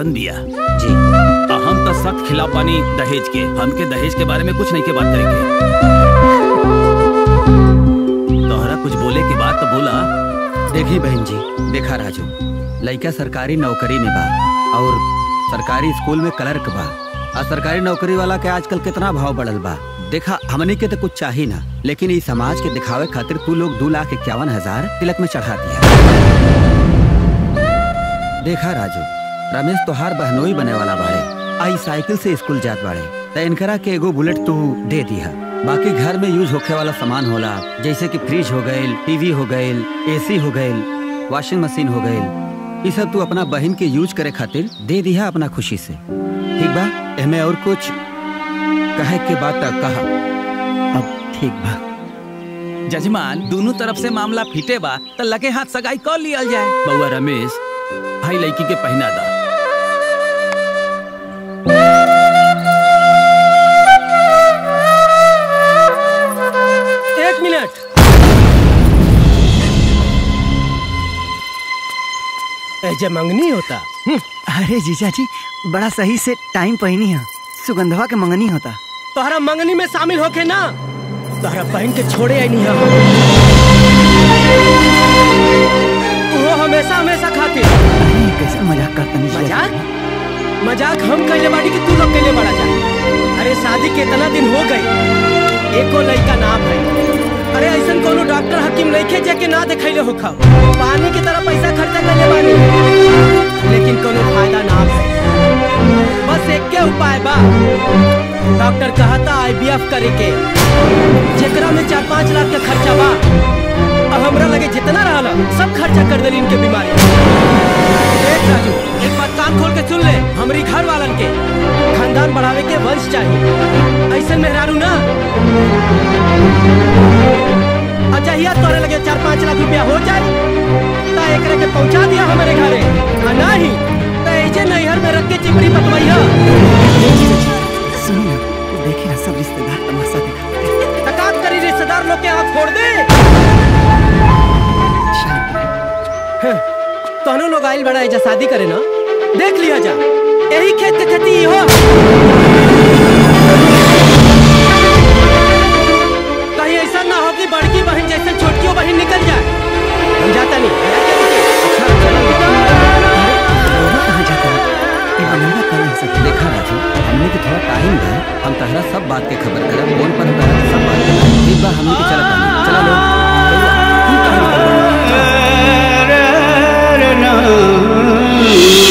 आश्वासन दिया। जी। तो हम तो सख्त खिलाफ पानी दहेज के हम के दहेज के बारे में कुछ नहीं के बात करेंगे। तोहरा कुछ बोले के बाद तो बोला देखी बहन जी देखा राजू लड़का सरकारी नौकरी में बा और सरकारी स्कूल में क्लर्क बा। आ सरकारी नौकरी वाला के आजकल कितना भाव बढ़ल बा। देखा हमने के तो कुछ चाहिए ना लेकिन इस समाज के दिखावे खातिर तू लोग दो लाख इक्यावन हज़ार तिलक में चढ़ा दिया। देखा राजू रमेश तोहार बहनोई बने वाला बाड़े। आई साइकिल से स्कूल जात बाड़े। त इनकरा के एगो बुलेट तू दे दिया बाकी घर में यूज़ होखे वाला सामान होला, जैसे कि फ्रिज हो गईल टीवी हो गईल एसी हो गईल वॉशिंग मशीन हो गईल ये सब तू अपना बहन के यूज़ करे खातिर दे दिया अपना खुशी से। ठीक बा? एमे और कुछ कहे के बात कहा। अब ठीक बा। जजमान, दोनों तरफ़ से मामला फिटे बा तो लगे हाथ सगाई कर लिया जाए। बउआ रमेश, भाई लड़की के पहना दा। ऐजे मंगनी होता। अरे जीजा जी बड़ा सही से टाइम पहिनी है। सुगंधवा के मंगनी होता। तोहरा मंगनी में शामिल होके ना तोहरा बहन के छोड़े आई नहीं हम वो हमेशा हमेशा ये कैसे मज़ाक करता नहीं मज़ाक? मज़ाक हम कैले बाड़ी कि तू लोग कैले बड़ा जा। अरे शादी के इतना दिन हो गई एको लड़का नाम है अरे ऐसा कोनो डॉक्टर हकीम नहीं खे जाके ना दिखैले हो खा पानी की तरह पैसा खर्चा करले बानी। लेकिन कोनो फ़ायदा ना है बस एक के उपाय बा। डॉक्टर कहता आईवीएफ करे के। जेकरा में चार पाँच लाख का खर्चा बा अब हमरा लगे जितना रहला, सब खर्चा कर देली इनके बीमारी। राजू, एक बात कान खोल के सुन ले हमारी घर वालन के। खानदान बढ़ावे के वंश चाहिए ऐसा मेहरारू ना। अच्छा हिया तोरे लगे चार पाँच लाख रुपया हो जाए ता एकरे के पहुँचा दिया हमारे घरे। आ नहीं तो ऐसे नैहर में रख के चिमड़ी पकवैया सुनी ना देखे ना सब रिश्तेदार तमाशा देखा तकात करी रिश्तेदार लोग के हाथ फोड़ दे। शांत। तहनो लोग आइल बड़ा एजा शादी करे ना। देख लिया जा यही खेत के खेती ही हो कहीं ऐसा ना हो कि बड़की बहन जैसे छोटकी बहन निकल जाए हम जाता नहीं है है देखा राजू हमने के थोड़ा टाइम बा हम तहरा सब बात के खबर करब फ़ोन पर तहरा सब बात करब ठीक बा हमने के चलत बानी चला लो तू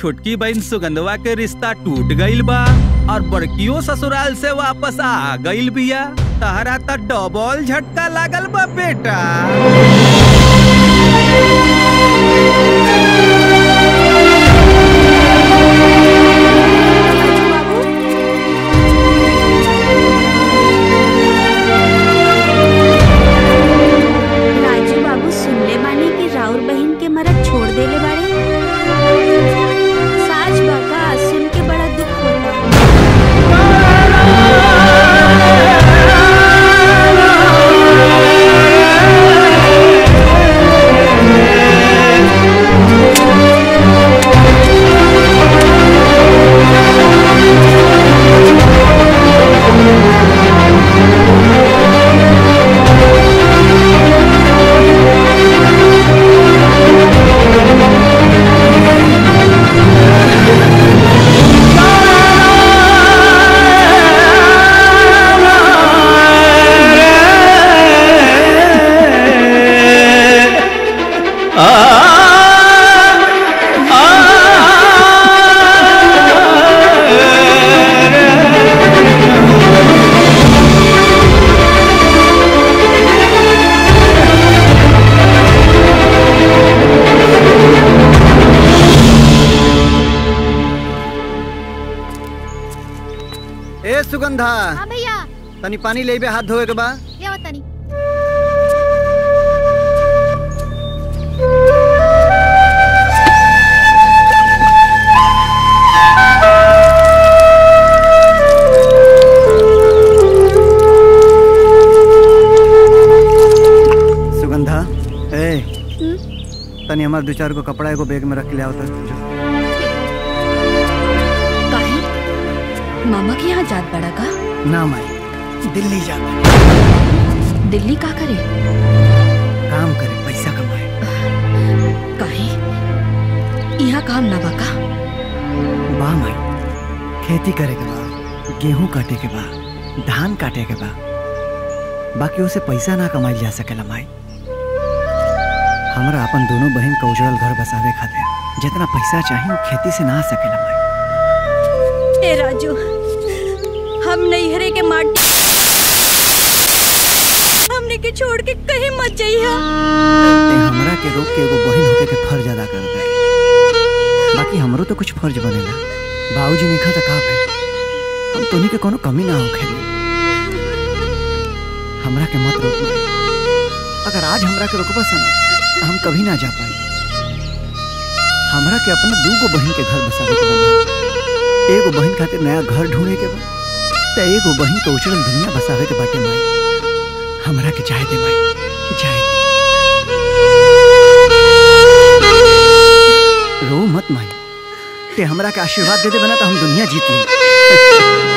छोटकी बहन सुगंधवा के रिश्ता टूट गईल बा, और बड़कियों ससुराल से वापस आ गईल बिया। तहरा त डबल झटका लागल बा, बेटा। ए सुगंधा हाँ भैया। तनी पानी ले हाथ धोए के बा। ये बतानी सुगंधा ए तनी हमार दो चार को कपड़ा एगो बैग में रख ले आओ मामा के यहाँ जात बड़ा का? ना माई दिल्ली जाता दिल्ली का करे? काम करे पैसा कमाए। काहे? यहाँ काम ना बका बा माई खेती करे के बा गेहूँ काटे के बा धान काटे के बा। बाकी उसे पैसा ना कमाइल जा सकेला माई। हमरा अपन दोनों बहन का उजड़ल घर बसावे खातिर जितना पैसा चाहिए वो खेती से ना सकेला माई। ए राजू हम नैहरे के माटी हमने के छोड़ के कहीं मत जाइए। हमरा के रोक के एगो बहन होके के फ़र्ज़ अदा कर दे बाकी हमरो तो कुछ फ़र्ज़ बनेला बाबूजी ने था का भाई हम तोनी के कोनो कमी ना होखे हमरा के मत रोक। अगर आज हमरा के रोकबा सन तो हम कभी ना जा पाए हमरा के अपना दूगो बहन के घर बसावे के बा एगो बहन खातिर नया घर ढूंढे के बा। त एगो बहन तो उजड़ल दुनिया बसावे के बाटे माई। हमरा के चाहे दे माई दे रो मत माई, ते हमरा के आशीर्वाद दे दे बना तो हम दुनिया जीत ली।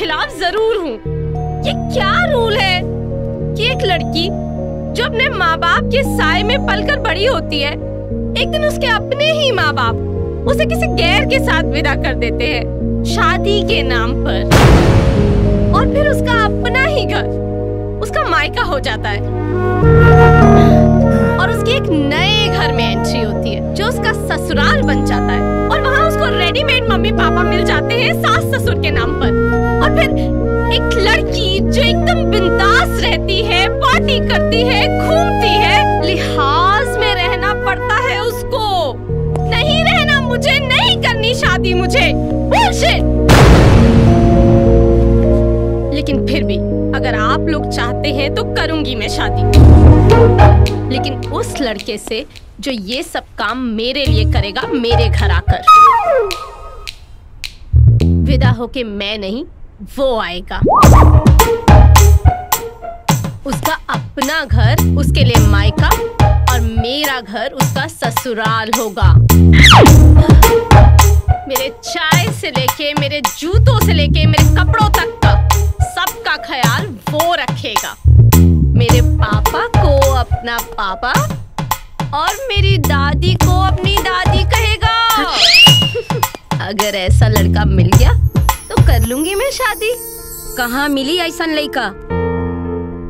खिलाफ ज़रूर हूँ। ये क्या रूल है? कि एक लड़की जो अपने माँ बाप के साय में पलकर बड़ी होती है, एक दिन उसके अपने ही माँ बाप उसे किसी गैर के साथ विदा कर देते हैं, शादी के नाम पर। और फिर उसका अपना ही घर, उसका मायका हो जाता है। और उसके एक नए घर में रहती है, पार्टी करती है, घूमती है, लिहाज में रहना पड़ता है उसको। नहीं रहना मुझे, नहीं करनी शादी मुझे। लेकिन फिर भी, अगर आप लोग चाहते हैं तो करूँगी मैं शादी। लेकिन उस लड़के से जो ये सब काम मेरे लिए करेगा, मेरे घर आकर। विदा होके मैं नहीं, वो आएगा। उसका अपना घर, उसके लिए मायका और मेरा घर, उसका ससुराल होगा। मेरे चाय से लेके, मेरे जूतों से लेके, मेरे कपड़ों तक का सबका ख्याल वो रखेगा। मेरे पापा को अपना पापा और मेरी दादी को अपनी दादी कहेगा। अगर ऐसा लड़का मिल गया तो कर लूँगी मैं शादी। कहाँ मिली ऐसा लड़का?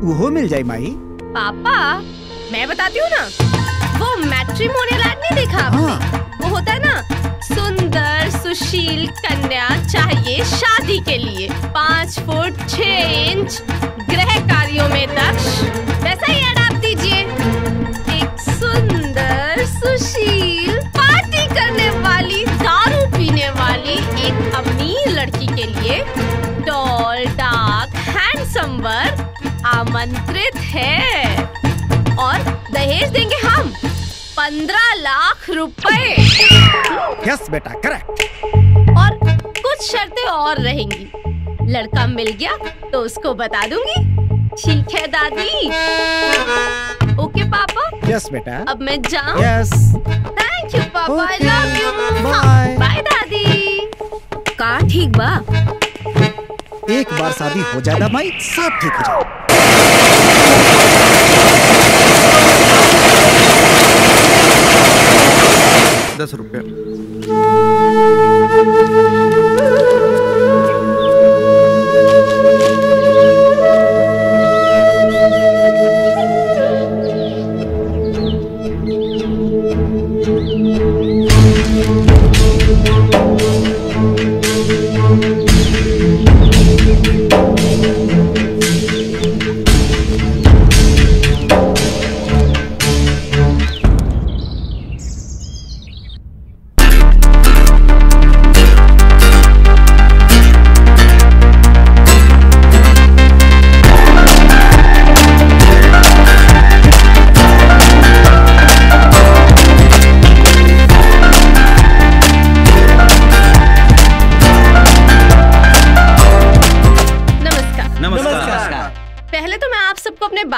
वो मिल जाए माई। पापा मैं बताती हूँ ना वो मैट्रिमोनियल ऐड नहीं देखा आपने? वो होता है ना सुंदर सुशील कन्या चाहिए शादी के लिए। पाँच फुट छह इंच गृह कार्यों में दक्ष। वैसा ही आप दीजिए एक सुंदर सुशील पार्टी करने वाली दारू पीने वाली एक अमीर लड़की के लिए डॉल डार्क हैंडसम वर आमंत्रित है। और दहेज देंगे हम। पंद्रह लाख रुपए। यस बेटा करेक्ट और कुछ शर्तें और रहेंगी। लड़का मिल गया तो उसको बता दूँगी। ठीक है दादी। ओके पापा? यस बेटा। अब मैं जाऊँ। यस। थैंक यू पापा. I love you. बाय दादी। का ठीक बा? एक बार शादी हो जाए ना भाई सब ठीक हो जाए। दस रुपया।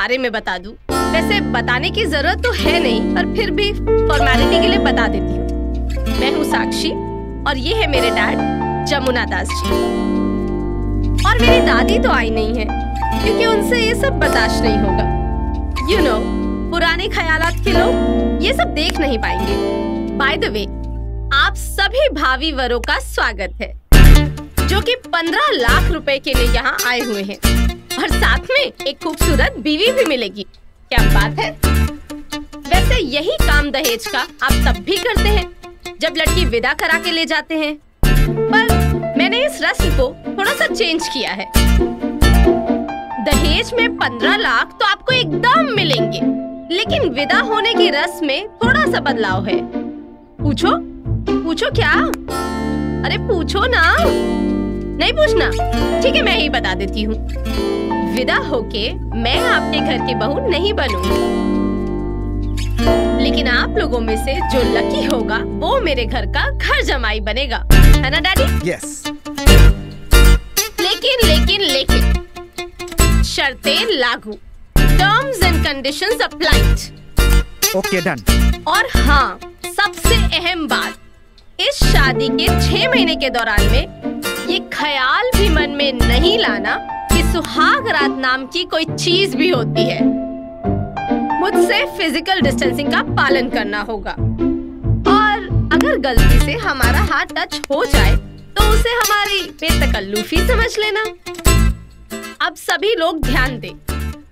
बारे में बता दूँ। वैसे बताने की ज़रूरत तो है नहीं पर फिर भी फॉर्मेलिटी के लिए बता देती हूँ। मैं हूँ साक्षी और ये है मेरे डैड जमुना दास जी। और मेरी दादी तो आई नहीं है क्योंकि उनसे ये सब बर्दाश्त नहीं होगा। यू you नो know, पुराने ख्यालात के लोग ये सब देख नहीं पाएँगे। बाय द वे आप सभी भावी वरों का स्वागत है जो कि पंद्रह लाख रुपए के लिए यहाँ आए हुए हैं। और साथ में एक खूबसूरत बीवी भी मिलेगी। क्या बात है? वैसे यही काम दहेज का आप तब भी करते हैं, जब लड़की विदा करा के ले जाते हैं। पर मैंने इस रस्म को थोड़ा सा चेंज किया है। दहेज में पंद्रह लाख तो आपको एकदम मिलेंगे, लेकिन विदा होने की रस्म में थोड़ा सा बदलाव है। पूछो पूछो क्या? अरे पूछो ना। नहीं पूछना। ठीक है मैं ही बता देती हूँ। विदा होके मैं आपके घर की बहू नहीं बनूँगी। लेकिन आप लोगों में से जो लकी होगा वो मेरे घर का घर जमाई बनेगा। है ना डैडी यस लेकिन लेकिन लेकिन शर्तें लागू। Terms and conditions applied okay done और हाँ सबसे अहम बात इस शादी के छह महीने के दौरान में ये ख्याल भी मन में नहीं लाना कि सुहाग रात नाम की कोई चीज़ भी होती है। मुझसे फ़िज़िकल डिस्टेंसिंग का पालन करना होगा। और अगर गलती से हमारा हाथ टच हो जाए तो उसे हमारी बेतकल्लुफी समझ लेना। अब सभी लोग ध्यान दें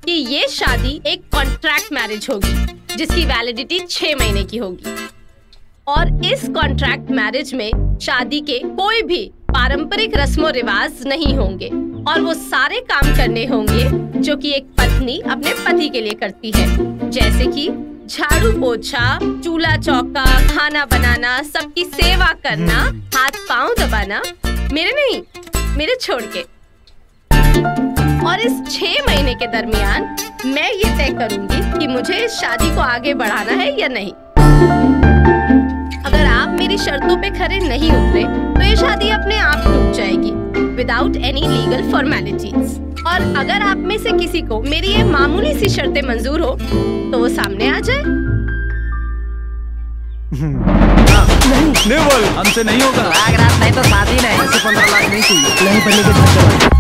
कि ये शादी एक कॉन्ट्रैक्ट मैरिज होगी, जिसकी वैलिडिटी छह महीने की होगी। और इस कॉन्ट्रैक्ट मैरिज में शादी के कोई भी पारंपरिक रस्मो रिवाज नहीं होंगे, और वो सारे काम करने होंगे जो कि एक पत्नी अपने पति के लिए करती है। जैसे कि झाड़ू पोछा, चूल्हा चौका, खाना बनाना, सबकी सेवा करना, हाथ पाँव दबाना, मेरे नहीं, मेरे छोड़ के। और इस छह महीने के दरमियान मैं ये तय करूँगी कि मुझे इस शादी को आगे बढ़ाना है या नहीं। अगर आप मेरी शर्तों पे खरे नहीं उतरे तो ये शादी अपने आप टूट जाएगी विदाउट एनी लीगल फॉर्मेलिटीज और अगर आप में से किसी को मेरी ये मामूली सी शर्तें मंजूर हो तो वो सामने आ जाए। नहीं बोल। हमसे नहीं होगा। आग रात नहीं तो शादी नहीं। पंद्रह लाख नहीं चाहिए। नहीं बनने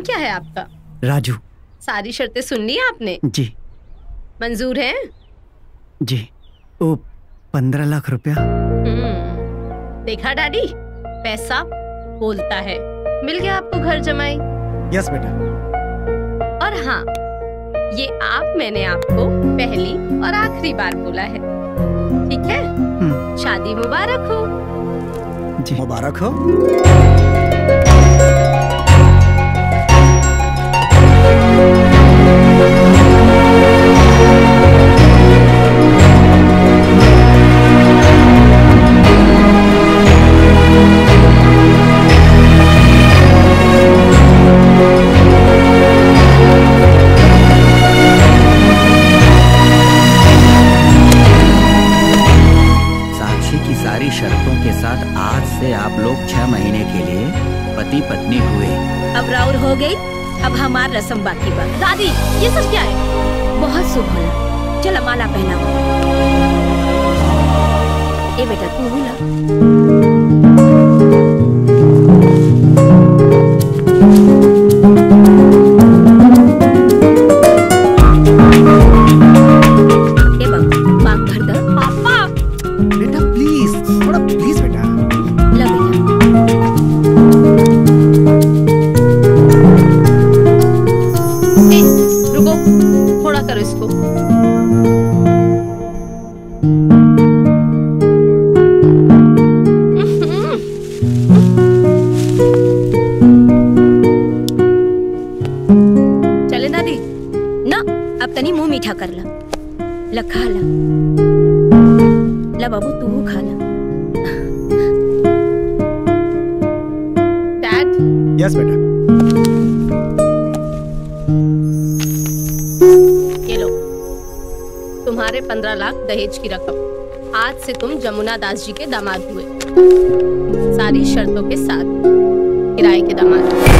नाम क्या है आपका? राजू। सारी शर्तें सुन ली आपने? जी। मंजूर है? जी। ओ पंद्रह लाख रुपया। देखा डैडी? पैसा बोलता है। मिल गया आपको घर जमाई? यस बेटा। और हाँ ये आप मैंने आपको पहली और आखिरी बार बोला है। ठीक है? शादी मुबारक हो। जी। मुबारक हो। पति पत्नी हुए। अब राउर हो गई, अब हमार रसम बाकी बा। दादी, ये सब क्या है? बहुत शुभ होला। चल माला पहना ए बेटा, तू भी पंद्रह लाख दहेज की रकम। आज से तुम जमुना दास जी के दामाद हुए। सारी शर्तों के साथ किराए के दामाद।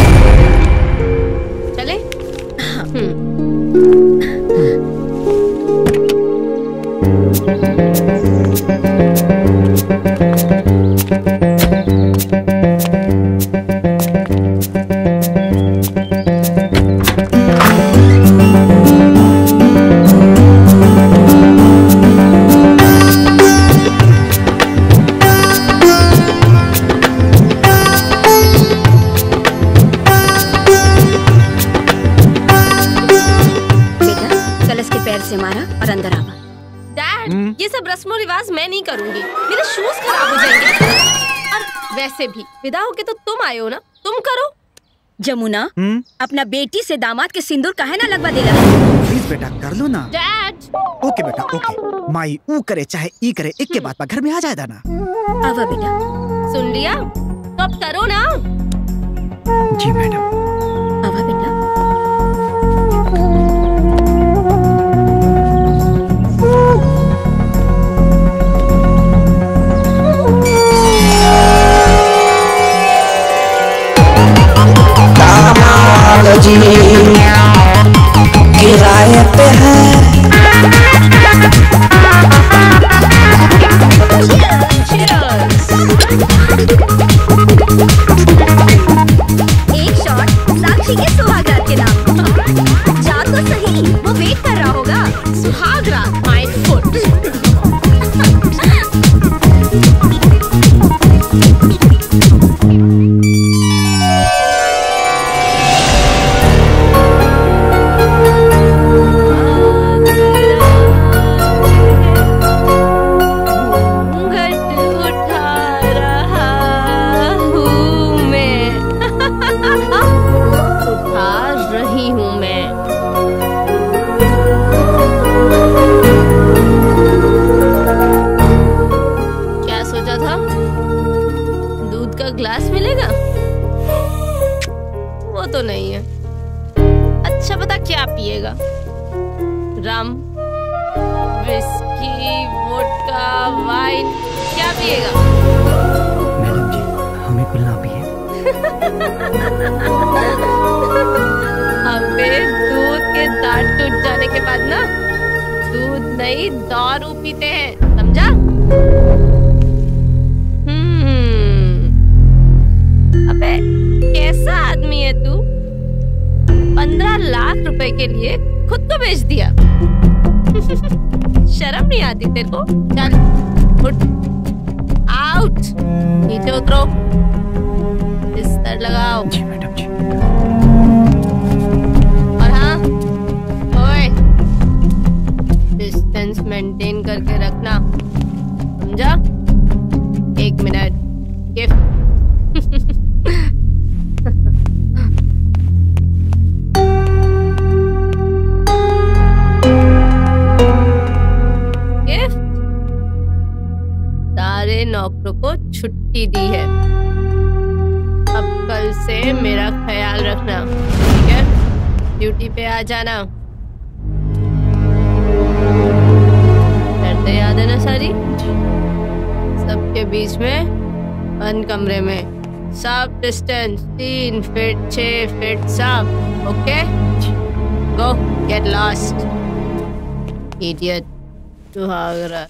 कलश के पैर से मारा और अंदर आवा डैड ये सब रस्मों रिवाज मैं नहीं करूँगी। मेरे शूज़ खराब हो जाएँगे। और वैसे भी विदा होके तो तुम आए हो ना? तुम करो। जमुना अपना बेटी से दामाद के सिंदूर काहे ना लगवा देला प्लीज़ बेटा कर लो ना। डैड ओके बेटा ओके। माई ऊ करे चाहे ई करे एक के बाद पर घर में आ जाएगा ना आवा बेटा। सुन लिया? तो अब करो ना। जी मैडम। जी किराए पे है। वेट कर रहा होगा सुहागरात दांत टूट जाने के बाद ना दूध नहीं दारू पीते हैं, समझा? हम्म। अबे, कैसा आदमी है तू? पंद्रह लाख रुपए के लिए खुद को बेच दिया। शर्म नहीं आती तेरे को? चल, उठ। आउट। नीचे उतरो। बिस्तर लगाओ। आ जाना। शर्तें याद है ना सारी? सबके बीच में बंद कमरे में। साफ़ डिस्टेंस तीन फीट छह फीट सब okay go get lost idiot Suhagra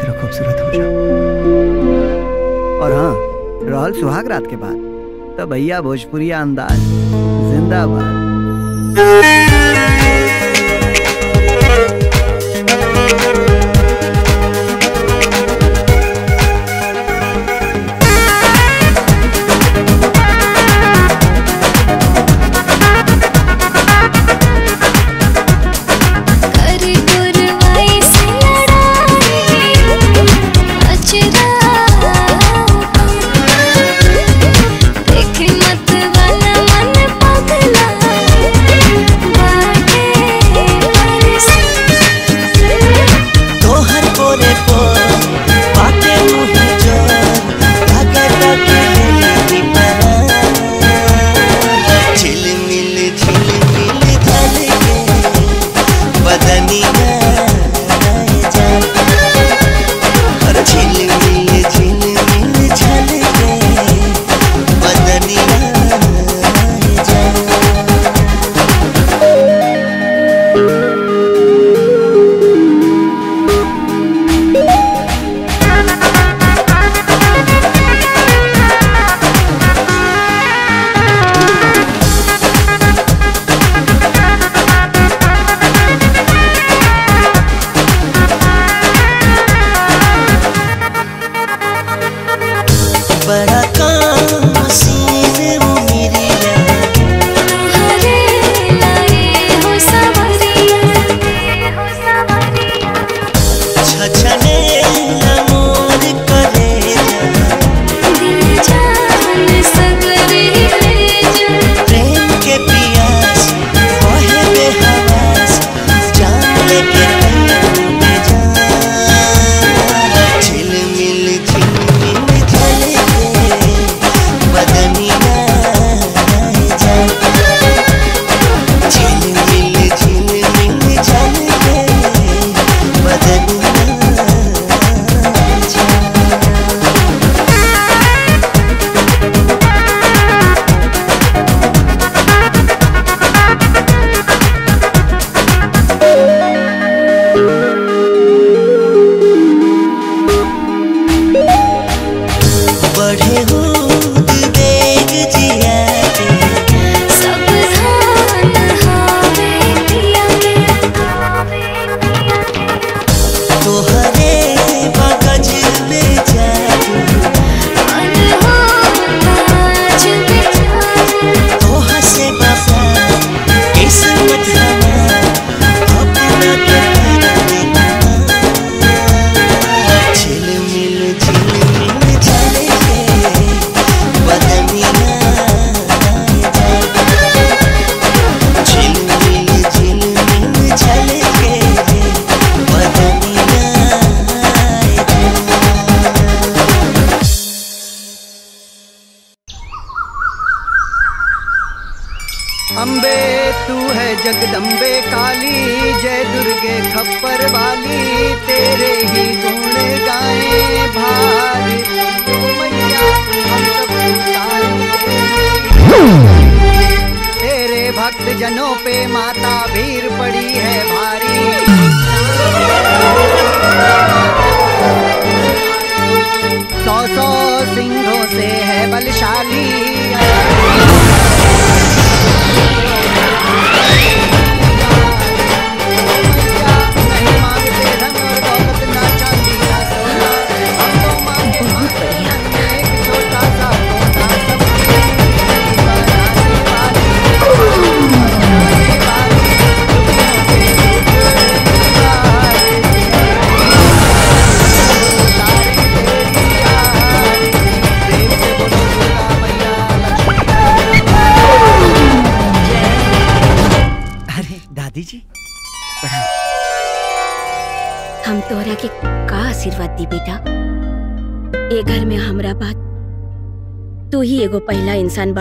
तरह खूबसूरत हो जाओ और हाँ राहुल सुहाग रात के बाद। तो भैया भोजपुरी अंदाज, जिंदाबाद।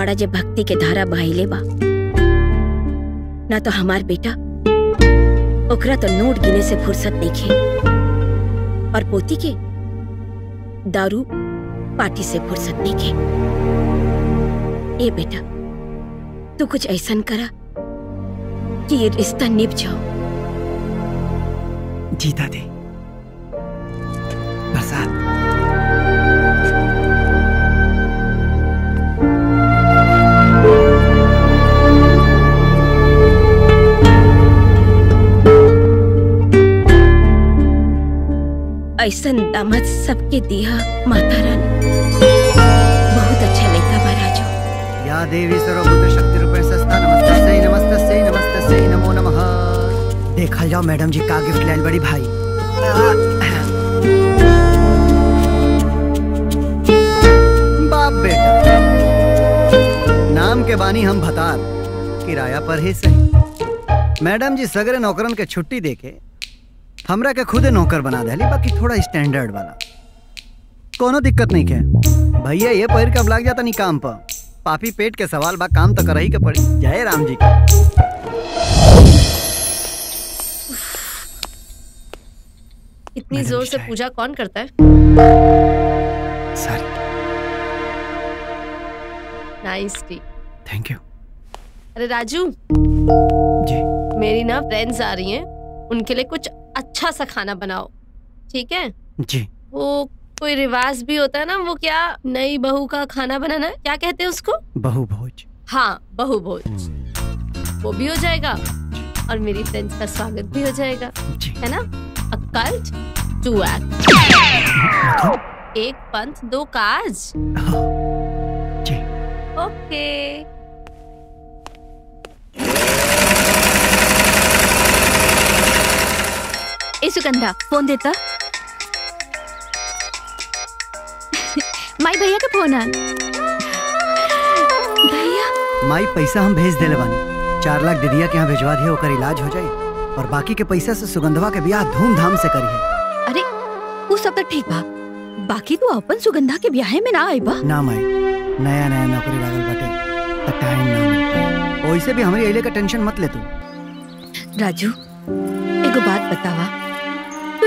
बाड़ा जे भक्ति के धारा बहाइले बा। ना तो हमार बेटा, ओकरा तो नोट गिने से फुर्सत नहीं और पोती के दारू पार्टी से फुर्सत नहीं ए बेटा, तू कुछ ऐसा करा कि ये रिश्ता निभ जाओ। जीता दादी प्रसाद ऐसा दामद सबके दिया, माता रानी। बहुत अच्छा लड़का बा राजू। या देवी सर्वभूत शक्ति रूपे सस्ता, नमस्तस्यै नमस्तस्यै नमस्तस्यै, नमो नमः। देखल जाओ, मैडम जी, का गिफ्ट लाइन बड़ी भाई। बाप बेटा, नाम के बानी हम भतार, किराया पर ही सही। मैडम जी, सगरे नौकरन के छुट्टी देके हमरा के खुदे नौकर बना देली बाकी थोड़ा स्टैंडर्ड वाला कोनो दिक्कत नहीं के। भैया ये पहिर कब लाग जाता नहीं काम पर। पापी पेट के सवाल बा काम तो करही के पड़ी। जय राम जी की। इतनी ज़ोर से पूजा कौन करता है? Sir. Nice tea thank you अरे राजू। जी। मेरी ना फ्रेंड्स आ रही हैं। उनके लिए कुछ अच्छा सा खाना बनाओ ठीक है? जी। वो कोई रिवाज भी होता है ना वो क्या नई बहू का खाना बनाना क्या कहते हैं उसको? बहु भोज हाँ बहु भोज वो भी हो जाएगा और मेरी फ्रेंड्स का स्वागत भी हो जाएगा है ना? अ कल्ट टू एक्ट एक पंथ दो काज। ओके। ए सुगंधा फ़ोन देता माई भैया का फ़ोन है भैया माई पैसा हम भेज देले बानी चार लाख दीदिया के यहाँ भेजवा दिए ओकर इलाज हो जाए और बाकी के पैसा से सुगंधवा के ब्याह धूमधाम से करिए अरे वो सब तो ठीक बा बाकी तू अपन सुगंधा के ब्याह में ना आई बा ना माई नया नया नौकरी लागल बाटे टाइम ना ओइसे भी हमारी अइले का टेंशन मत ले तू राजू एगो बात बतावा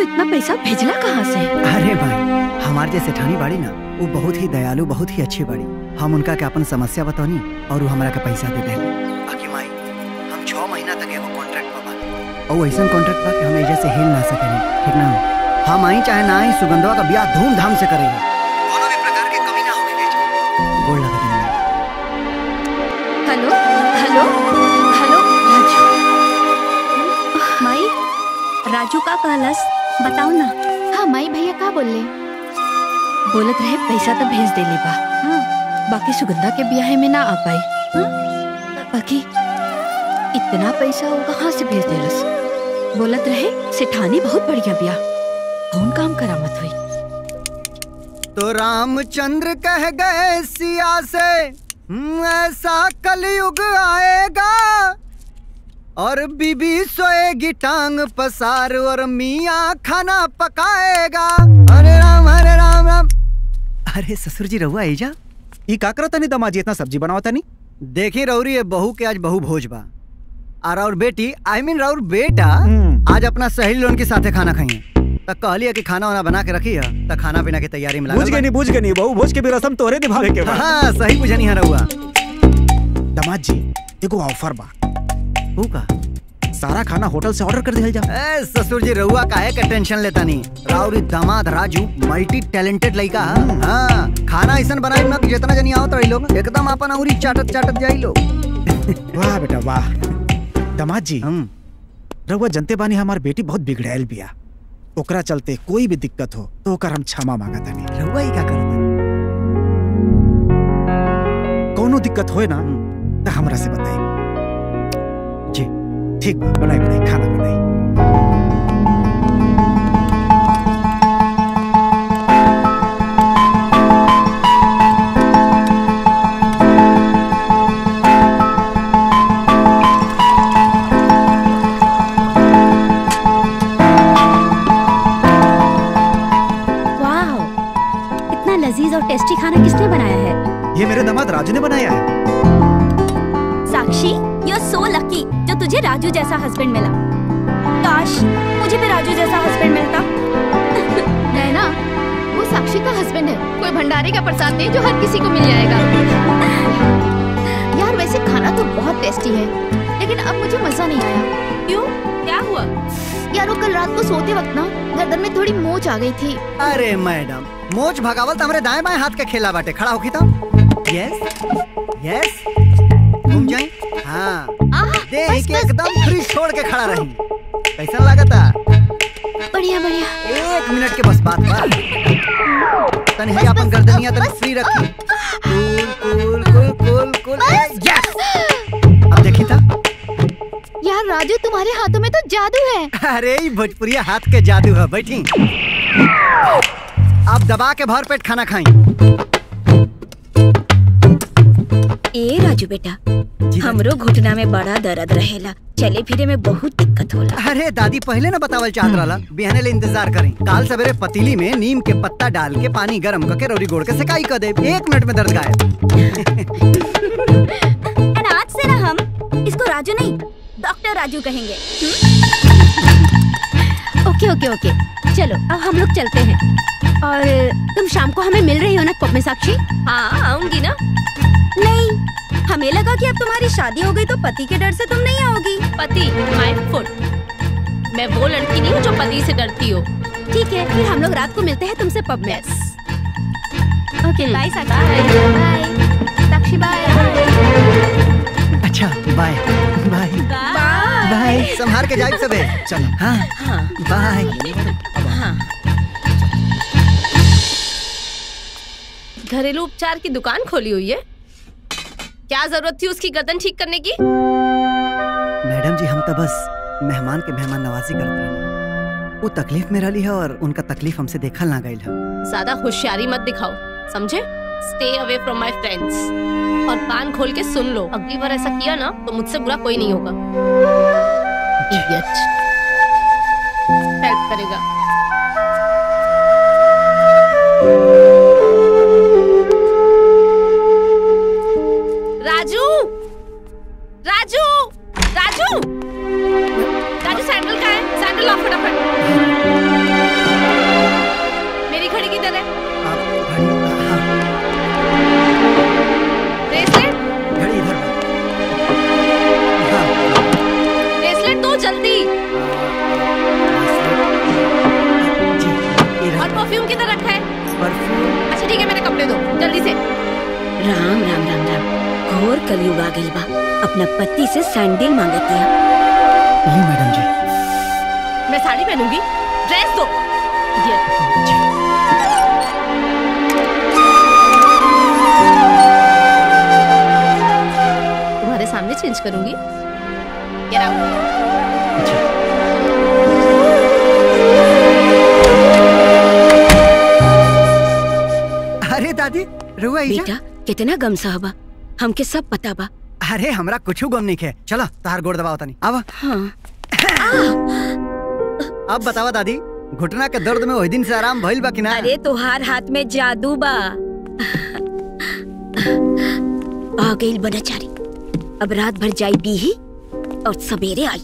इतना पैसा भेजला कहाँ से? अरे भाई हमारे जैसे ठानी बाड़ी ना वो बहुत ही दयालु बहुत ही अच्छी बाड़ी। हम उनका के अपन समस्या बतौनी और वो हमारा के पैसा दे दे बाकी माई हम छह महीना तक एगो कॉन्ट्रैक्ट पर बानी और ऐसा कॉन्ट्रैक्ट बा कि हम एजा से हिल ना सकेनी ठीक ना? हम आई चाहे ना आई सुगंधवा का ब्याह धूमधाम से करेंगे। कोनो भी प्रकार की कमी ना होगी बेच गोड़ लगा देंगे हेलो हेलो हेलो राजू। माई राजू का कहलस। बताओ ना। हाँ माई भैया का बोले बोलत रहे पैसा तो भेज देले बा। हाँ, बाकी सुगंधा के ब्याह में ना आ पाई। हाँ? बाकी इतना पैसा वो कहाँ से भेज देलस? बोलत रहे सेठानी बहुत बढ़िया ब्याह। कौन काम करामत हुई? तो रामचंद्र कह गए सिया से "हम्म, ऐसा कलयुग आएगा। और बीबी सोएगी टांग पसार और मियाँ खाना पकाएगा। हरे राम हरे राम राम। अरे ससुर जी रहुआ एजा ई का करता नहीं दमाजी इतना सब्ज़ी बनावता नहीं? देखी रौरी ये बहू के आज बहू भोज बा। और और बेटी आई मीन राउर बेटा आज अपना सहेली लोन के साथे खाना खाइए त कहलिए कि खाना वाना बना के रखी है त खाना पीना की तैयारी में बुझ। गए नहीं बुझ गए नहीं बहू भोज के भी रसम तोरे निभावे के हाँ सही बुझनी है रहुआ। दामाद जी एगो ऑफ़र बा। हु का? सारा खाना होटल से ऑर्डर कर दिया जा। ससुर जी रहुआ के टेंशन लेता नहीं। राउरी दामाद राजू मल्टी टैलेंटेड लड़का हाँ खाना ऐसा बनाई ना जितना जनी रही लोग एकदम अपन औरी चाटत चाटत जाई लोग। वाह बेटा वाह। दामाद जी रहुआ जनते बानी हमार बेटी बहुत बिगड़ैल बिया। ओकरा चलते कोई भी दिक्कत हो तो ओकर हम क्षमा मांगा तानी रहुआ ही का करत कोनो दिक्कत होए ना तो हमरा से बताई। जी ठीक बा बनाई बनाई खाना बनाई जैसा हस्बैंड मिला। काश मुझे भी राजू जैसा हस्बैंड मिलता। नैना वो साक्षी का हस्बैंड है। कोई भंडारे का प्रसाद नहीं जो हर किसी को मिल जाएगा। यार वैसे खाना तो बहुत टेस्टी है लेकिन अब मुझे मज़ा नहीं आया। क्यों? क्या हुआ? यार वो कल रात को सोते वक्त ना गर्दन में थोड़ी मोच आ गई थी। अरे मैडम मोच भगावल त हमरे दाएँ बाएँ हाथ के खेला बाटे। खड़ा होगी तो? यस यस घूम जाई हाँ। दे के एकदम फ्री छोड़ के खड़ा रही। कैसा लागता बढ़िया बढ़िया। एक मिनट के बस बात बा। तनी है अपन गर्दनिया तनी फ्री रखी। Cool cool cool cool cool. Yes अब देखी था? यार राजू तुम्हारे हाथों में तो जादू है। अरे भोजपुरिया हाथ के जादू है बैठी। अब दबा के भर पेट खाना खाई ए राजू बेटा हमरो घुटना में बड़ा दर्द रहेला चले फिरे में बहुत दिक्कत होला। अरे दादी पहले ना बतावल चाहत रहला। बिहाने ले इंतज़ार करी। काल सवेरे पतीली में नीम के पत्ता डाल के पानी गरम करके रोरी गोड़ के सिकाई कर दे। एक मिनट में दर्द गायब। आज से ना हम इसको राजू नहीं डॉक्टर राजू कहेंगे। Okay okay okay. चलो अब हम लोग चलते हैं। और तुम शाम को हमें मिल रही हो ना पब में साक्षी हाँ आऊँगी ना। नहीं हमें लगा कि अब तुम्हारी शादी हो गई तो पति के डर से तुम नहीं आओगी। पति माय फुट मैं वो लड़की नहीं हूँ जो पति से डरती हो। ठीक है फिर हम लोग रात को मिलते हैं तुमसे पब में। Okay bye Sakshi. Bye Sakshi bye अच्छा बाय बाय बाय संभार के जाए सबे चलो। हाँ। हाँ। बाय। हाँ। घरेलू उपचार की दुकान खोली हुई है। क्या ज़रूरत थी उसकी गर्दन ठीक करने की? मैडम जी हम तो बस मेहमान के मेहमान नवाजी करते हैं। वो तकलीफ़ में रही है और उनका तकलीफ़ हमसे देखा ना गई है। ज़्यादा होशियारी मत दिखाओ समझे? Stay away from my friends और कान खोल के सुन लो। अगली बार ऐसा किया ना तो मुझसे बुरा कोई नहीं होगा। हेल्प करेगा। ठीक है मेरे कपड़े दो जल्दी से। राम राम राम राम। घोर कलयुग आ गई बा। अपना पति से सैंडल मांगतिया जी मैडम जी। मैं साड़ी पहनूँगी। ड्रेस दो। Idiot. तुम्हारे सामने चेंज करूँगी। Get दादी? बेटा कितना गम साहबा हमके सब पता बा। अरे हमरा कुछ गम नहीं है। चलो तार गोड़ दबाओ तनी। आवा हाँ। अब बतावा दादी घुटना के दर्द में वही दिन से आराम भइल बा कि ना? अरे तोहार हाथ में जादू बा। आ गई बनाचारी अब रात भर जाई बीही और सवेरे आई।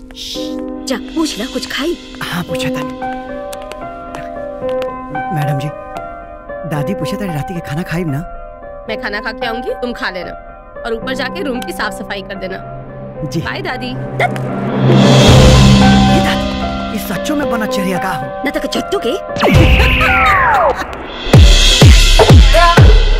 जा पूछ ना कुछ खाई। हाँ पूछा था मैडम जी। दादी पूछा था रात के खाना खाई ना? मैं खाना खा के आऊँगी तुम खा लेना। और ऊपर जाके रूम की साफ़ सफ़ाई कर देना। जी। बाय दादी। ये सच्चों में बना चिड़िया का न तक चट्टू के।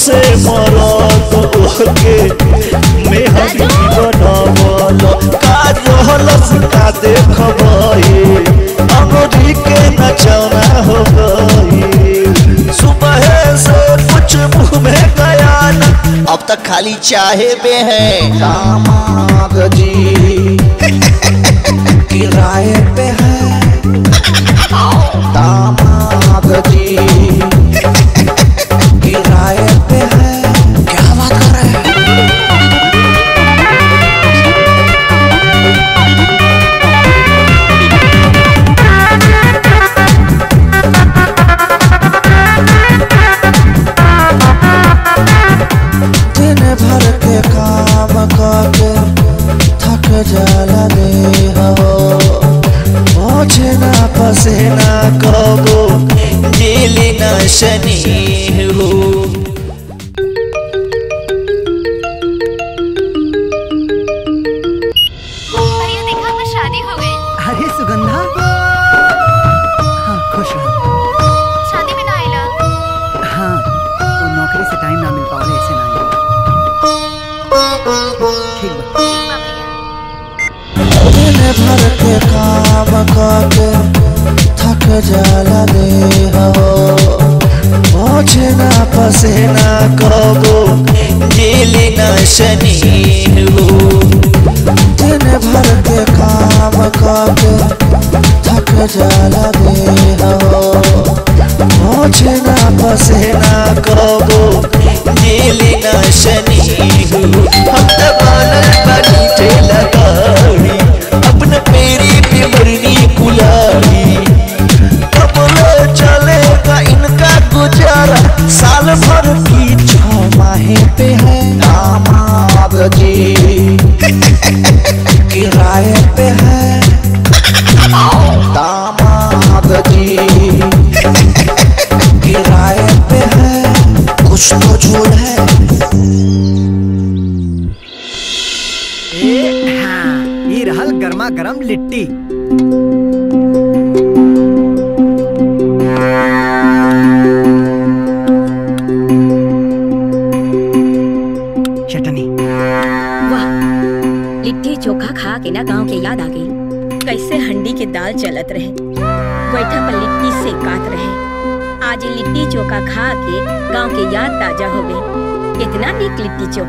से मरत तो ओहके बना वाला का रहलस का देखबई अमरी के नचना हो गई सुबह से कुछ मुँह में गया न। अब तक खाली चाहे पे है। दामाद जी किराए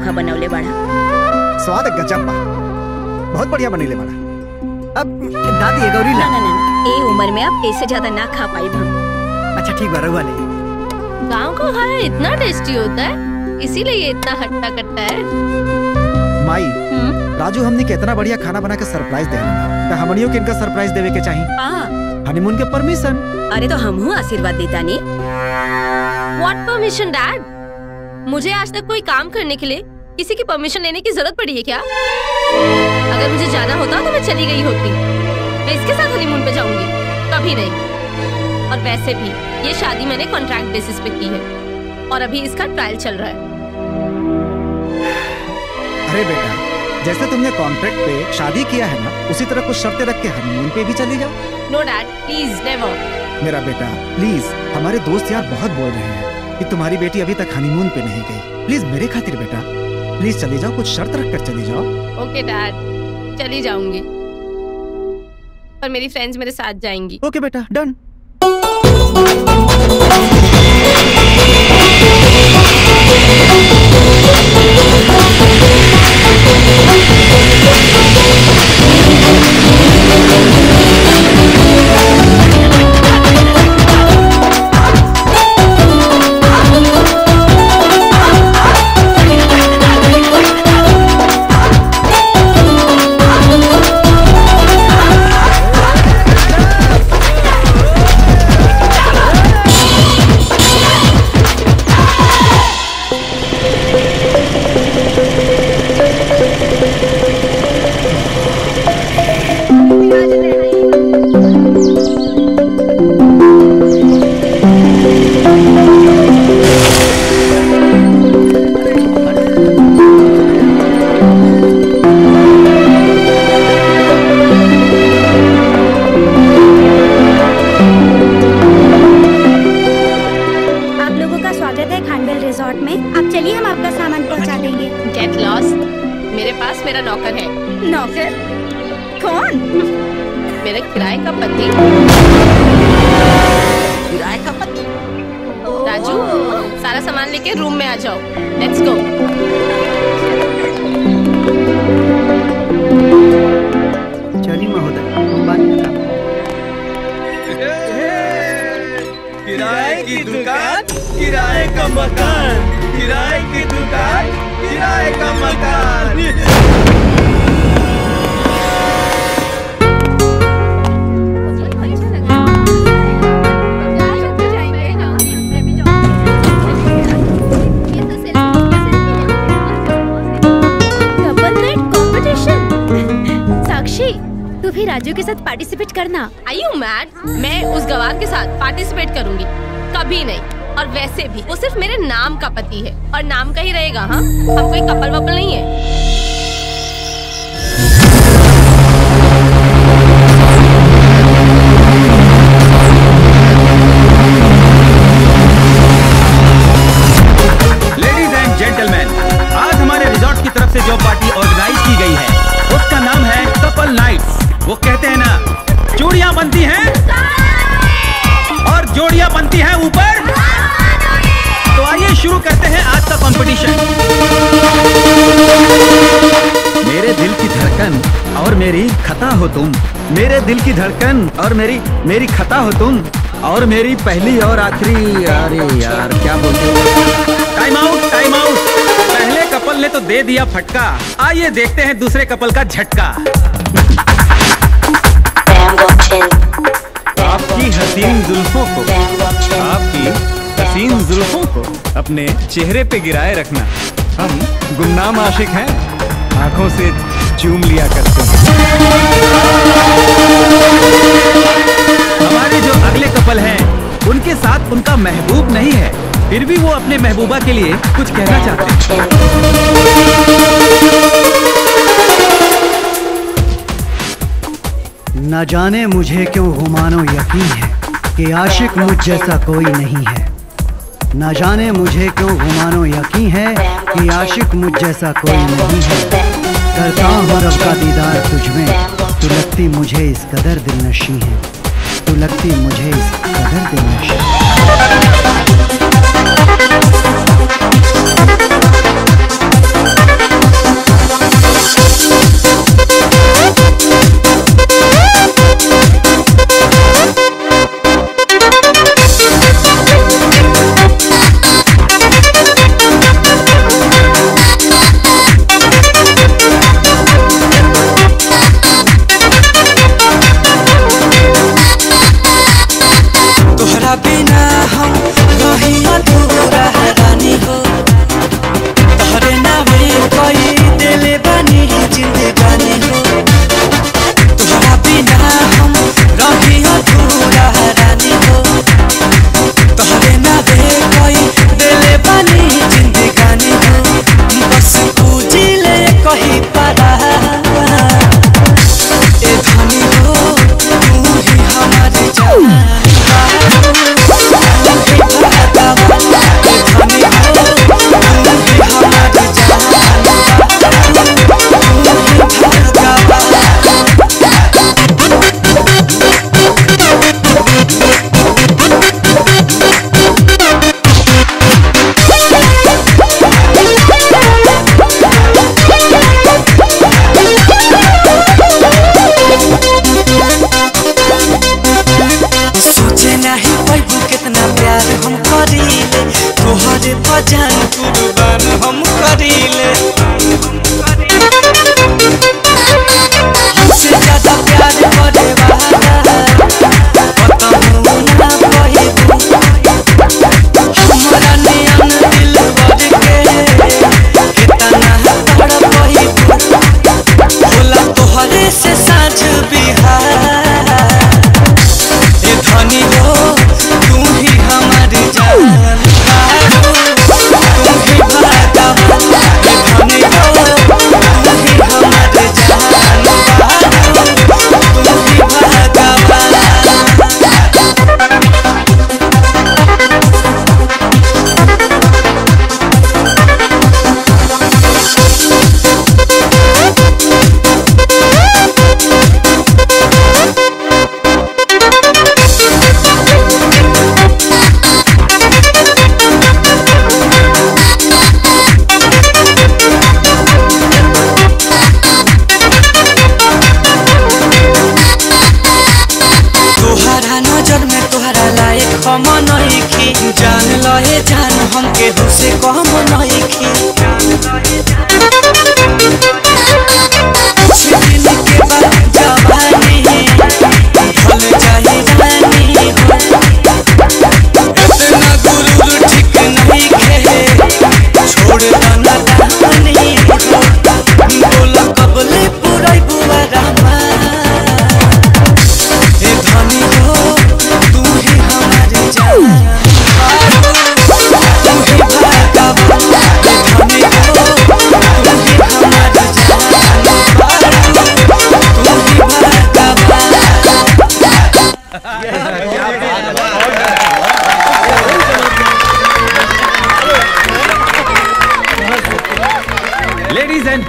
चोखा बनौले बड़ा स्वाद गजब बा बहुत बढ़िया बनेले बड़ा अब दादी ये गौरी ना ला। ना ना ए उम्र में अब ऐसे ज़्यादा ना खा पाई हम। अच्छा ठीक बा रहुआ ले गाँव का खाना इतना टेस्टी होता है इसीलिए ये इतना हट्टा कट्टा है। माई राजू हमने के इतना बढ़िया खाना बना के सरप्राइज़ दे तो हमनियों के इनका सरप्राइज़ देवे के चाहिए। पा हनीमून के परमिशन। अरे तो हम हूँ आशीर्वाद देता नहीं? व्हाट परमिशन डैड मुझे आज तक कोई काम करने के लिए किसी की परमिशन लेने की ज़रूरत पड़ी है क्या? अगर मुझे जाना होता तो मैं चली गई होती। मैं इसके साथ हनीमून पे जाऊँगी। कभी नहीं। और वैसे भी ये शादी मैंने कॉन्ट्रैक्ट बेसिस पे की है। और अभी इसका ट्रायल चल रहा है। अरे बेटा जैसे तुमने कॉन्ट्रैक्ट पे शादी किया है ना उसी तरह कुछ शर्तें रख के हनीमून पे भी चली जाओ। नो डैड प्लीज़ नेवर मेरा बेटा प्लीज़ हमारे दोस्त यार बहुत बोल रहे हैं कि तुम्हारी बेटी अभी तक हनीमून पे नहीं गई। प्लीज़ मेरे खातिर बेटा प्लीज़ चले जाओ कुछ शर्त रख कर चली जाओ। ओके डैड चली जाऊँगी। और मेरी फ्रेंड्स मेरे साथ जाएँगी। ओके बेटा डन मेरी पहली और आखिरी। अरे यार क्या बोलते टाइम आउट टाइम आउट पहले कपल ने तो दे दिया फटका आइए देखते हैं दूसरे कपल का झटका। आपकी हसीन जुल्फों को आपकी हसीन जुल्फों को अपने चेहरे पे गिराए रखना। हम गुमनाम आशिक हैं आँखों से चूम लिया करते हैं। अगले कपल हैं। उनके साथ उनका महबूब नहीं है। फिर भी वो अपने महबूबा के लिए कुछ कहना चाहते हैं। न जाने मुझे क्यों गुमानो यकीन है कि आशिक मुझ जैसा कोई नहीं है। न जाने मुझे क्यों गुमानो यकीन है कि आशिक मुझ जैसा कोई नहीं है। करता हूँ रब का दीदार तुझमें लगती मुझे इस कदर दिल नशी है। तू लगती मुझे इस कदर दिल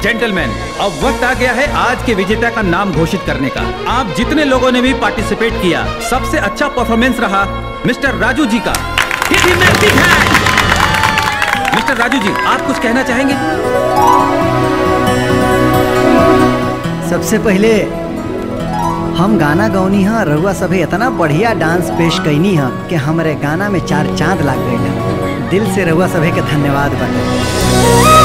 जेंटलमैन अब वक्त आ गया है आज के विजेता का नाम घोषित करने का। आप जितने लोगों ने भी पार्टिसिपेट किया, सबसे अच्छा परफॉर्मेंस रहा मिस्टर राजू जी का. मिस्टर राजू जी, आप कुछ कहना चाहेंगे? सबसे पहले, हम गाना गौनी है रउआ सभी इतना बढ़िया डांस पेश कैनी है, कि हमारे गाना में चार चाँद लाग गए दिल से रउआ सभी के धन्यवाद बा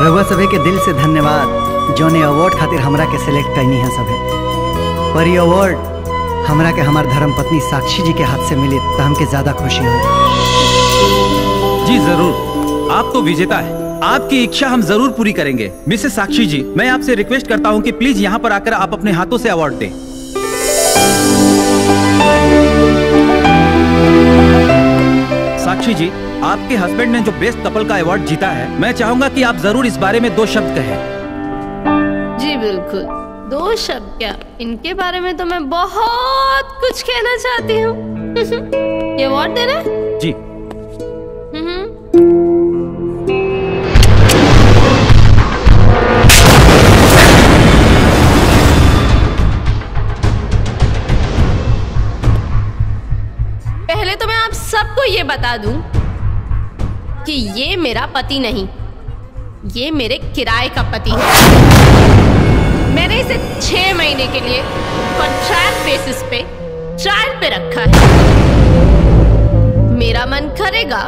रउआ सभे के दिल से धन्यवाद जोने अवार्ड खातिर हमरा के सिलेक्ट कैनी है सभे। पर ये अवार्ड हमरा के हमार धर्म पत्नी साक्षी जी के हाथ से मिली तो हमके ज़्यादा खुशी हुई। जी, ज़रूर। आप तो विजेता है। आपकी इच्छा हम ज़रूर पूरी करेंगे। मिसेस साक्षी जी, मैं आपसे रिक्वेस्ट करता हूँ कि प्लीज़ यहाँ पर आकर आप अपने हाथों से अवार्ड दें। साक्षी जी आपके हस्बैंड ने जो बेस्ट कपल का अवार्ड जीता है, मैं चाहूँगा कि आप ज़रूर इस बारे में दो शब्द कहें। जी, बिल्कुल। दो शब्द क्या? इनके बारे में तो मैं बहुत कुछ कहना चाहती हूँ। ये अवार्ड देना है? पति नहीं। ये मेरे किराए का पति है। मैंने इसे छह महीने के लिए कॉन्ट्रैक्ट बेसिस पे ट्रायल पे रखा है। मेरा मन करेगा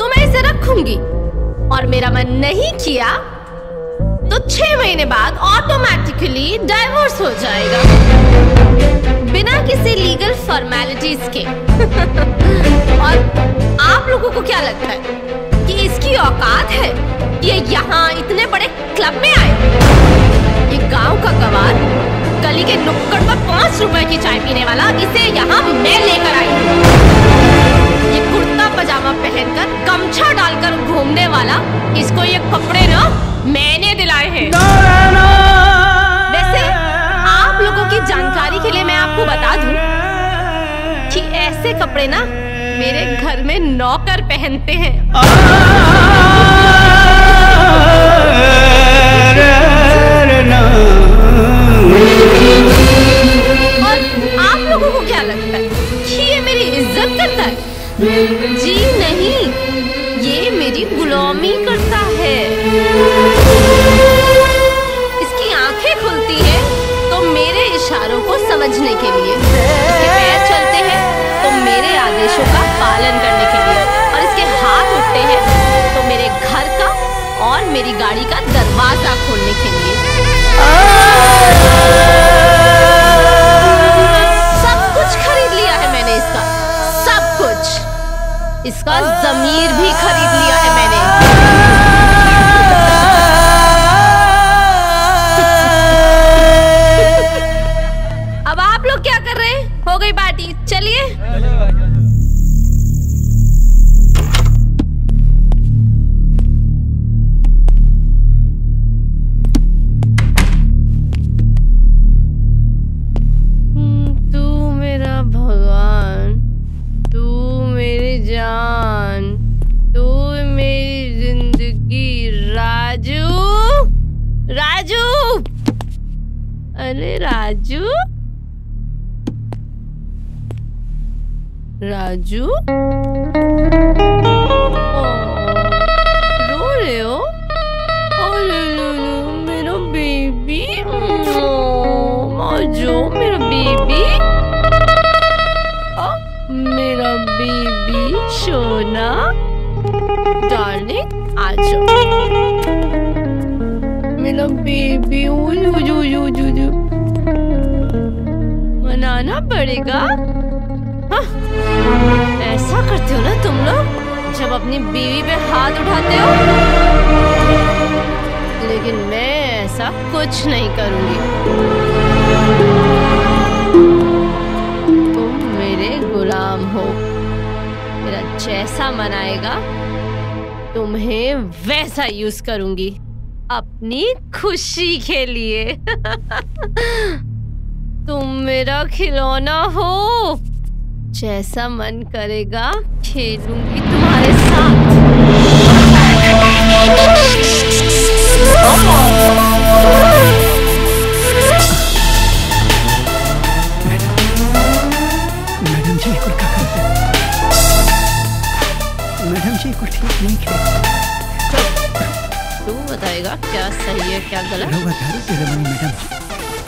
तो मैं इसे रखूँगी। और मेरा मन नहीं किया तो छह महीने बाद ऑटोमेटिकली डाइवोर्स हो जाएगा। बिना किसी लीगल फॉर्मेलिटीज के। और आप लोगों को क्या लगता है? कि इसकी औकात है। ये यहाँ इतने बड़े क्लब में आए। ये गाँव का गवार गली के नुक्कड़ पर पाँच रुपए की चाय पीने वाला इसे यहाँ मैं लेकर आई। ये कुर्ता पजामा पहनकर गमछा डालकर घूमने वाला इसको ये कपड़े ना मैंने दिलाए हैं। वैसे आप लोगों की जानकारी के लिए मैं आपको बता दूँ कि ऐसे कपड़े ना मेरे घर में नौकर पहनते हैं। और आप लोगों को क्या लगता है? ये मेरी इज़्ज़त करता है? जी नहीं, ये मेरी गुलामी करता है। इसकी आँखें खुलती है तो मेरे इशारों को समझने के लिए। आदेशों का पालन करने के लिए और इसके हाथ उठते हैं तो मेरे घर का और मेरी गाड़ी का दरवाज़ा खोलने के लिए। सब कुछ खरीद लिया है मैंने इसका। सब कुछ। इसका जमीर भी खरीद लिया है मैंने। राजू? रो रहे हो? मेरा बेबी। जो मेरा बेबी। बेबी बेबी जो जो जो जो जो मनाना पड़ेगा? जब अपनी बीवी पे हाथ उठाते हो? लेकिन मैं ऐसा कुछ नहीं करूँगी। तुम मेरे गुलाम हो। मेरा जैसा मनाएगा तुम्हें वैसा यूज़ करूँगी। अपनी खुशी के लिए। तुम मेरा खिलौना हो। जैसा मन करेगा, खेलूँगी। बताएगा क्या सही है क्या गलत? लोग मैडम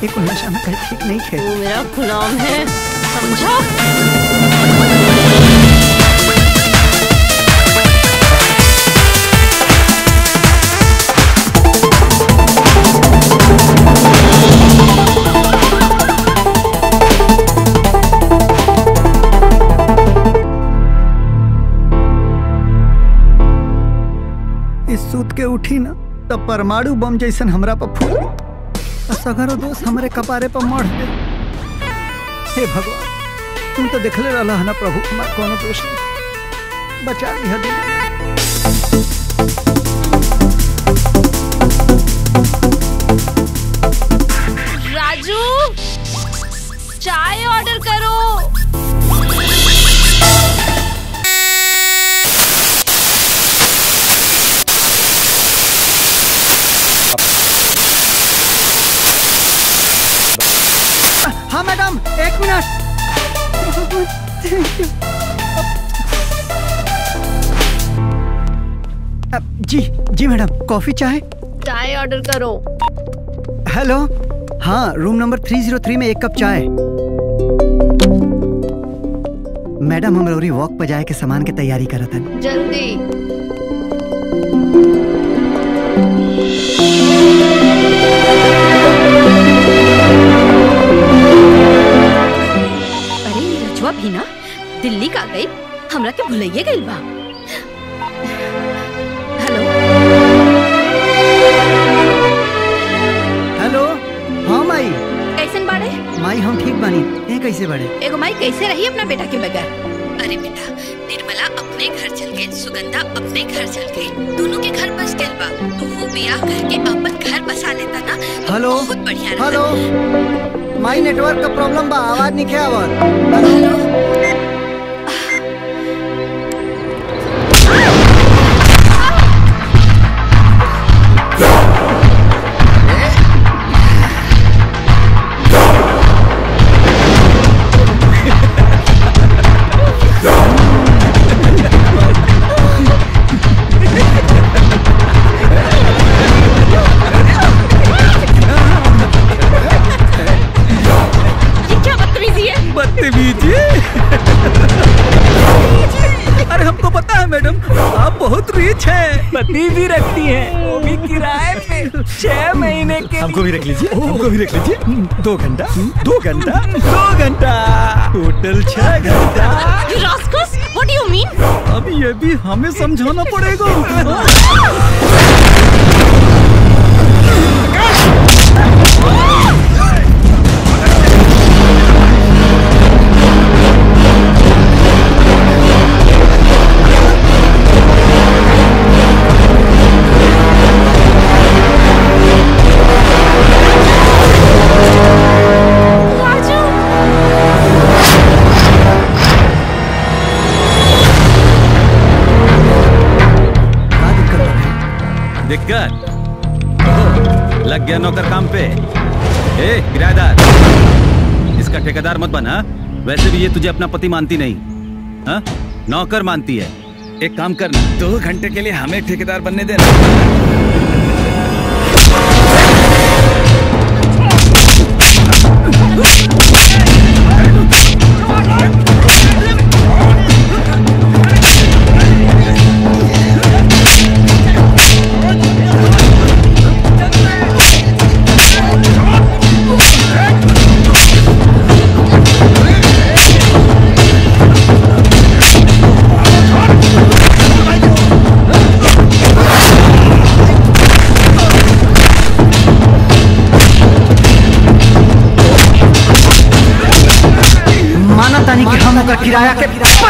ये कुल नशा में कहीं ठीक नहीं खे तू मेरा गुलाम है समझा? उठी ना तब परमाणु बम जैसन हमरा पर फूल। सगरो दोस्त हमरे कपारे पर मढ़ गए हे भगवान, तुम तो देखले रहला है ना प्रभु, हमार कोनो दोष बचा लिया दिल राजू, चाय ऑर्डर करो। मैडम कॉफ़ी चाय? चाय ऑर्डर करो। हेलो? हाँ रूम नंबर 303 में एक कप चाय। मैडम हम लोरी वॉक पर जाए के सामान के तैयारी करत हन जल्दी। अरे ये रजुआ भी ना दिल्ली का गई हमरा के भुलैये गई बा। माई। कैसे बाड़े? माई हम ठीक बानी। ये कैसे बड़े? एगो माई कैसे रही अपना बेटा के बगैर? अरे बेटा निर्मला अपने घर चल गए सुगंधा अपने घर चल गई। दोनों के घर बस गए बा। तो वो बियाह करके अपन घर बसा लेता ना तो हेलो? बहुत बढ़िया हेलो? माई नेटवर्क का प्रॉब्लम बा आवाज़ नहीं खे आवत हेलो? लीजिए भी रख लीजिए दो घंटा दो घंटा दो घंटा। टोटल छह घंटा। You what do you mean? अब ये भी हमें समझाना पड़ेगा। दिक्कत ओह, लग गया नौकर काम पे। ए किराएदार इसका ठेकेदार मत बना वैसे भी ये तुझे अपना पति मानती नहीं। हा? नौकर मानती है। एक काम करना। दो घंटे के लिए हमें ठेकेदार बनने देना। किराया के माना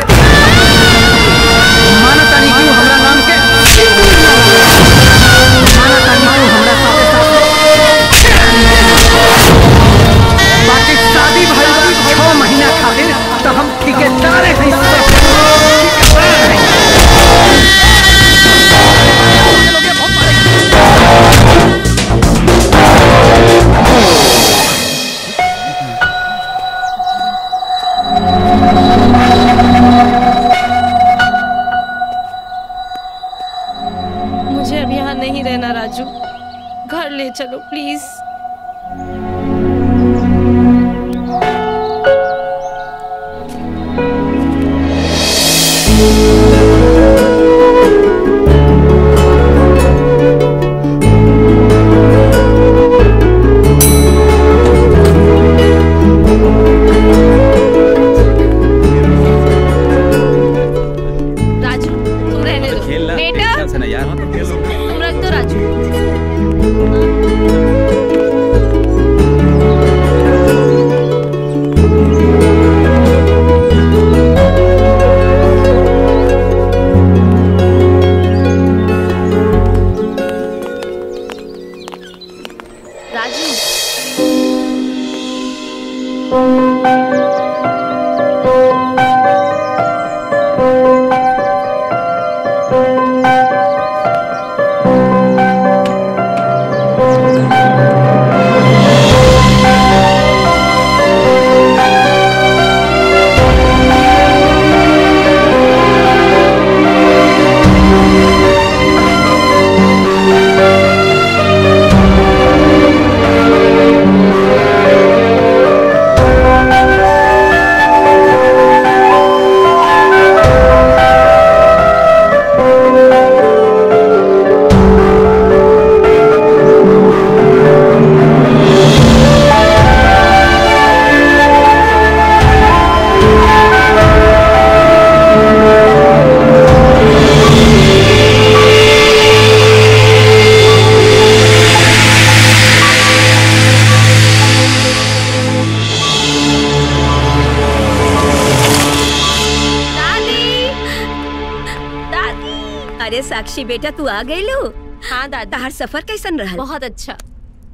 कैसन रहा बहुत अच्छा।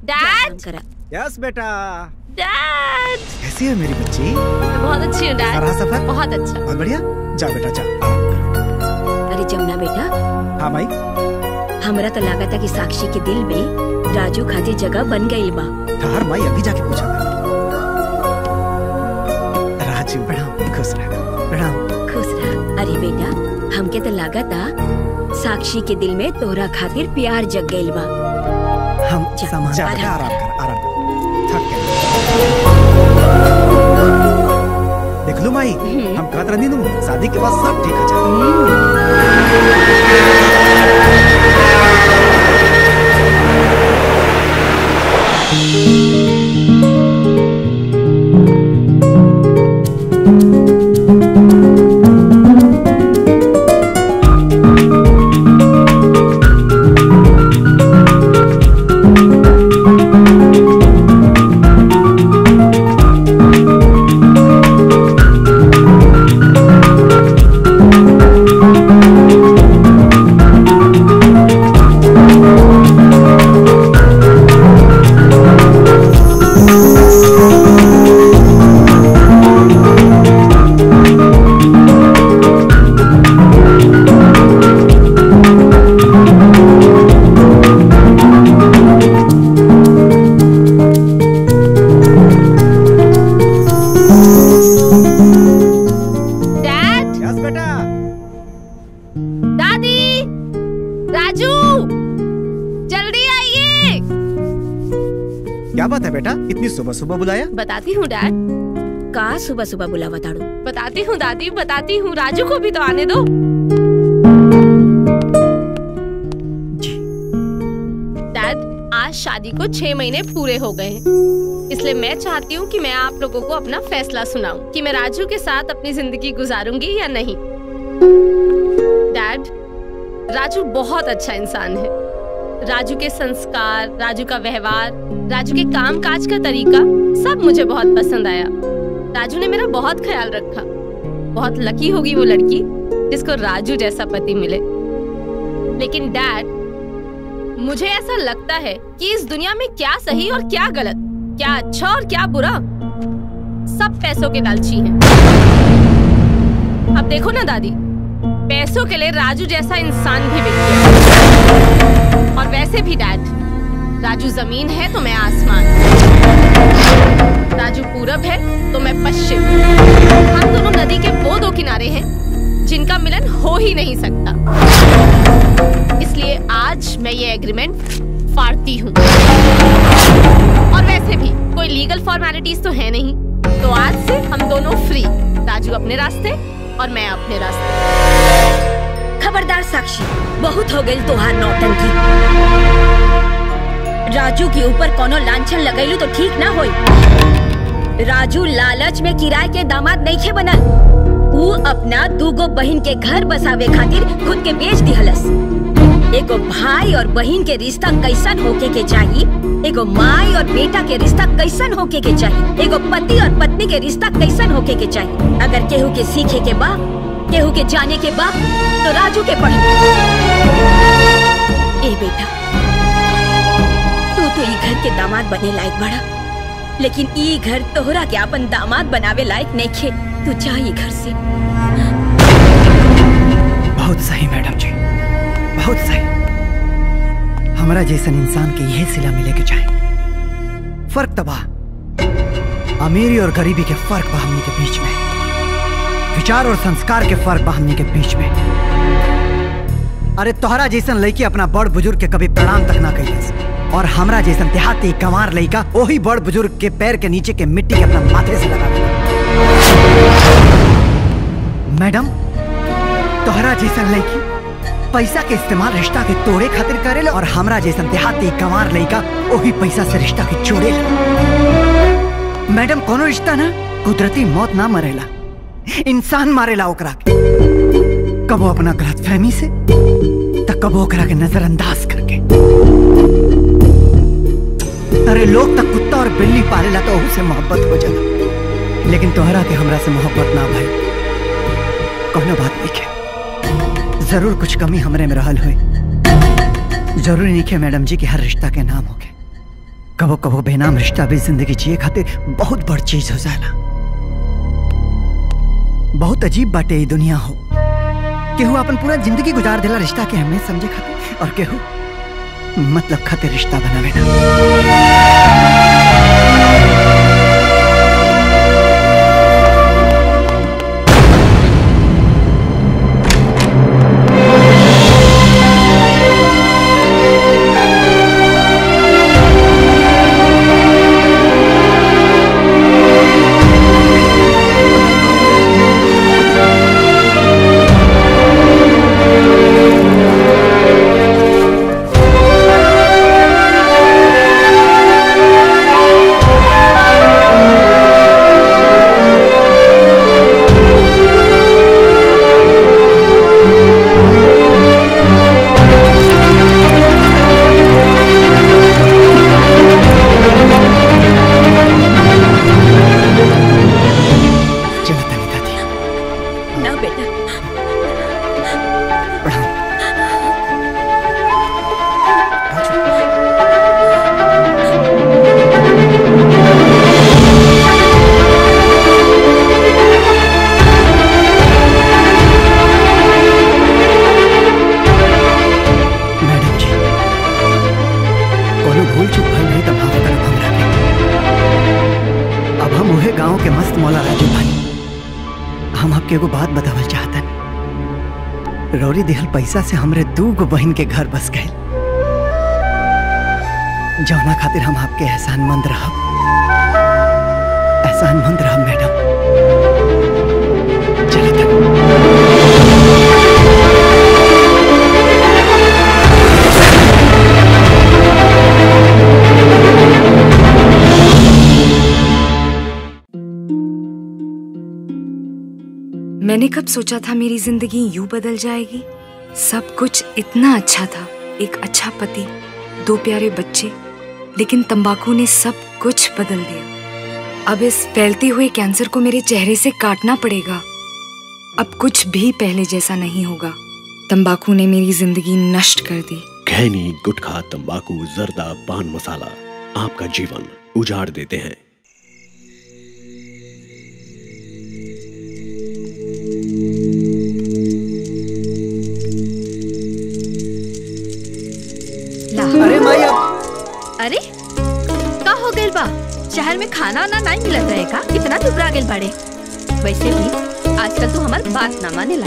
डैड यस बेटा। डैड कैसी है मेरी बच्ची? मैं बहुत अच्छी हूँ डैड सफ़र? बहुत अच्छा। बहुत बढ़िया? जा बेटा जा। अरे जमुना बेटा। हाँ भाई। हमरा तो लगा था कि साक्षी के दिल में राजू खातिर जगह बन गई बा। ठहर माई अभी जाके पूछा था राजू प्रणाम खुश रह। प्रणाम खुश रह। अरे बेटा हमके तो लगा था साक्षी के दिल में तोहरा खातिर प्यार जग गइल बा। हम आराम कर। आराम कर। थक गए। देख लो माई हम कहत रही नू? शादी के बाद सब ठीक हो जाए सुबह बुलाया? बताती हूँ डैड। का सुबह सुबह बुलावा ताड़ू बताती हूँ दादी बताती हूँ। राजू को भी तो आने दो। डैड आज शादी को छह महीने पूरे हो गए हैं। इसलिए मैं चाहती हूँ कि मैं आप लोगों को अपना फैसला सुनाऊं कि मैं राजू के साथ अपनी ज़िंदगी गुजारूँगी या नहीं। डैड राजू बहुत अच्छा इंसान है। राजू के संस्कार, राजू का व्यवहार, राजू के काम काज का तरीका, सब मुझे बहुत पसंद आया। राजू ने मेरा बहुत ख्याल रखा। बहुत लकी होगी वो लड़की, जिसको राजू जैसा पति मिले। लेकिन डैड मुझे ऐसा लगता है कि इस दुनिया में क्या सही और क्या गलत, क्या अच्छा और क्या बुरा, सब पैसों के लालची हैं। अब देखो ना दादी, पैसों के लिए राजू जैसा इंसान भी बिक गया। और वैसे भी डैड, राजू ज़मीन है तो मैं आसमान। राजू पूरब है तो मैं पश्चिम। हम दोनों नदी के वो दो किनारे हैं, जिनका मिलन हो ही नहीं सकता। इसलिए आज मैं ये एग्रीमेंट फाड़ती हूँ। और वैसे भी कोई लीगल फॉर्मेलिटीज तो है नहीं। तो आज से हम दोनों फ्री राजू अपने रास्ते और मैं अपने रास्ते। खबरदार साक्षी, बहुत हो गई तोहार नौटंकी। राजू के ऊपर कोनो लांछन लगैलू तो ठीक ना होई। राजू लालच में किराए के दामाद नहीं बनल। वो अपना दूगो बहन के घर बसावे खातिर खुद के बेच दिहलस। एगो भाई और बहन के रिश्ता कैसन होके के चाहिए एगो माई और बेटा के रिश्ता कैसन होके के चाहिए एगो पति और पत्नी के रिश्ता कैसन होके के चाहिए अगर केहू के सीखे के बा, केहू के जाने के बा तो राजू के पढ़ ए बेटा, तू तो ई घर के दामाद बने लायक बड़ा। लेकिन ई घर तोहरा के अपन दामाद बनावे लायक नहीं खे। तू जा ई घर से। बहुत सही, मैडम जी। बहुत सही। हमारा जैसन इंसान के यह सिला मिले के चाहे फ़र्क तबा अमीरी और गरीबी के फ़र्क बा हमनी के बीच में। विचार और संस्कार के फ़र्क बा के बीच में। अरे तोहरा जैसन लड़की अपना बड़ बुज़ुर्ग के कभी प्रणाम तक ना कैलस और हमरा जैसन देहाती गंवार लड़का वही बड़ बुज़ुर्ग के पैर के नीचे के मिट्टी के अपना माथे से लगा। मैडम, तोहरा जैसन लड़की पैसा के इस्तेमाल रिश्ता के तोड़े खातिर करेले और हमरा जैसन देहाती गंवार लड़का वही पैसा से रिश्ता के जोड़े मैडम, कोनो रिश्ता ना? कुदरती मौत ना मरेला। इंसान मारे मारेला ओकरा के। कबो अपना गलत फहमी से त कबो ओकरा के नजरअंदाज करके। अरे लोग तक कुत्ता और बिल्ली पाले पालेला तो ओहू से मोहब्बत हो जाला लेकिन तोहरा के हमरा से मोहब्बत ना भाई। कोनो बात नहीं के ज़रूर कुछ कमी हमरे में रहल हुई। ज़रूरी नहीं के मैडम जी कि हर रिश्ता के नाम होके कबो कबो बेनाम रिश्ता भी ज़िंदगी जिए खातिर बहुत बड़ चीज़ हो जाला बहुत अजीब बाटे ये दुनिया हो। केहू अपन पूरा ज़िंदगी गुजार देला रिश्ता के हमें समझे खाते और केहू मतलब खाते रिश्ता बनावे पैसा से हमरे दू गो बहन के घर बस गए जौना खातिर हम आपके एहसान मंद एहसानमंद रहब। एहसानमंद रहब, मैडम। मैंने कब सोचा था मेरी ज़िंदगी यूँ बदल जाएगी? सब कुछ इतना अच्छा था। एक अच्छा पति, दो प्यारे बच्चे, लेकिन तंबाकू ने सब कुछ बदल दिया। अब इस फैलते हुए कैंसर को मेरे चेहरे से काटना पड़ेगा। अब कुछ भी पहले जैसा नहीं होगा। तंबाकू ने मेरी ज़िंदगी नष्ट कर दी। खैनी गुटखा, तंबाकू, जर्दा, पान मसाला, आपका जीवन उजाड़ देते हैं। शहर में खाना वाना नहीं मिलत रहे का इतना दुबरा गेल बड़े वैसे भी आजकल तू हमार बात ना मानेला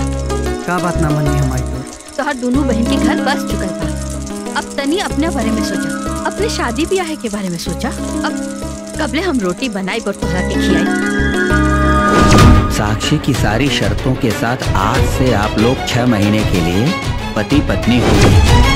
का बात ना मनी हमारी तो? तोहर दोनों बहन के घर बस चुकल बा। अब तनी अपने बारे में सोचा। अपने शादी ब्याह के बारे में सोचा। अब कबले हम रोटी बनाई और तोहरा के खियाई। साक्षी की सारी शर्तों के साथ आज से आप लोग छह महीने के लिए पति पत्नी हो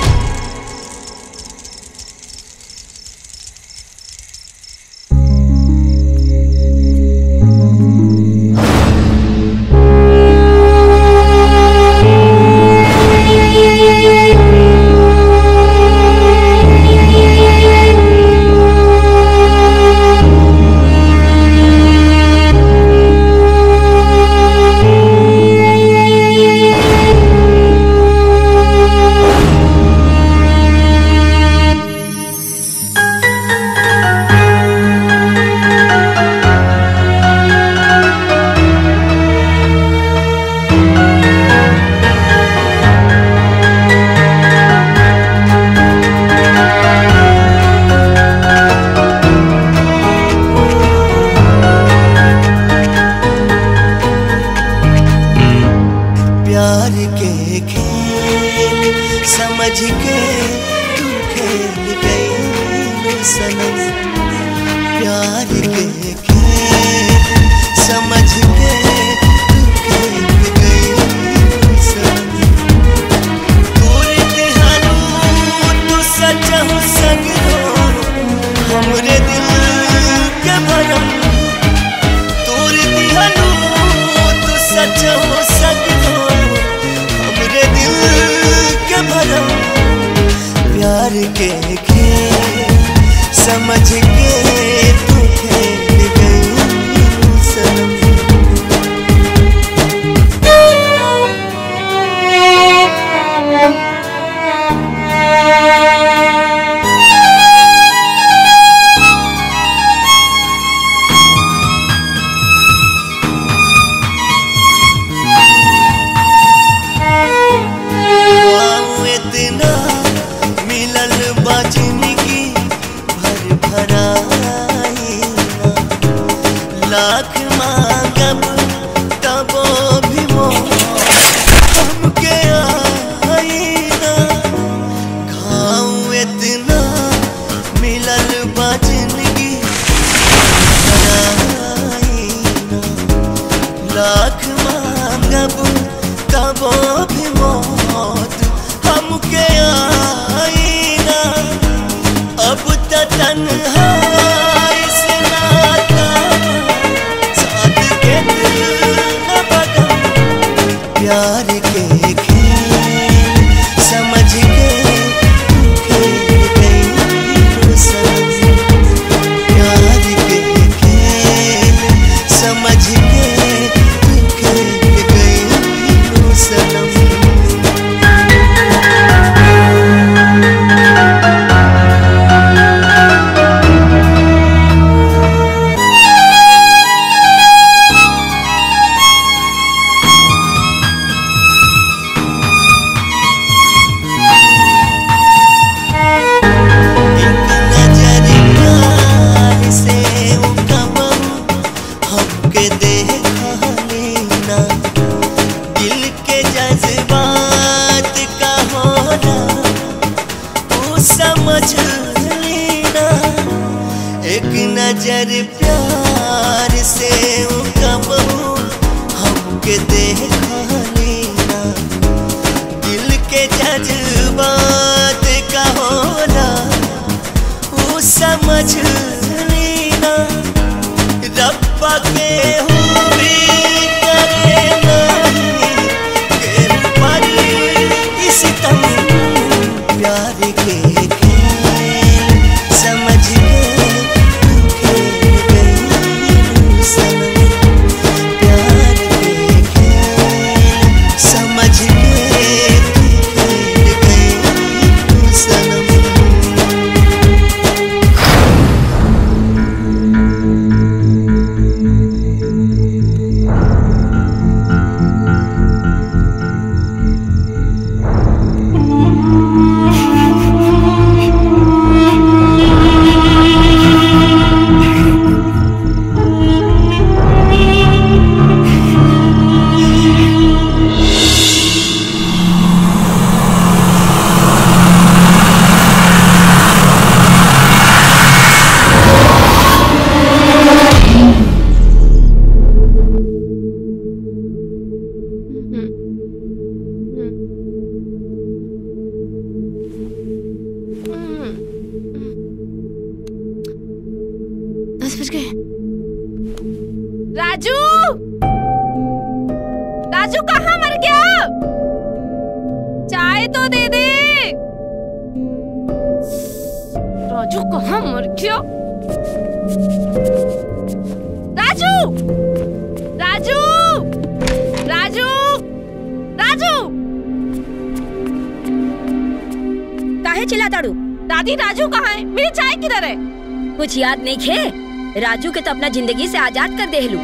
अपना ज़िंदगी से आज़ाद कर देहलू।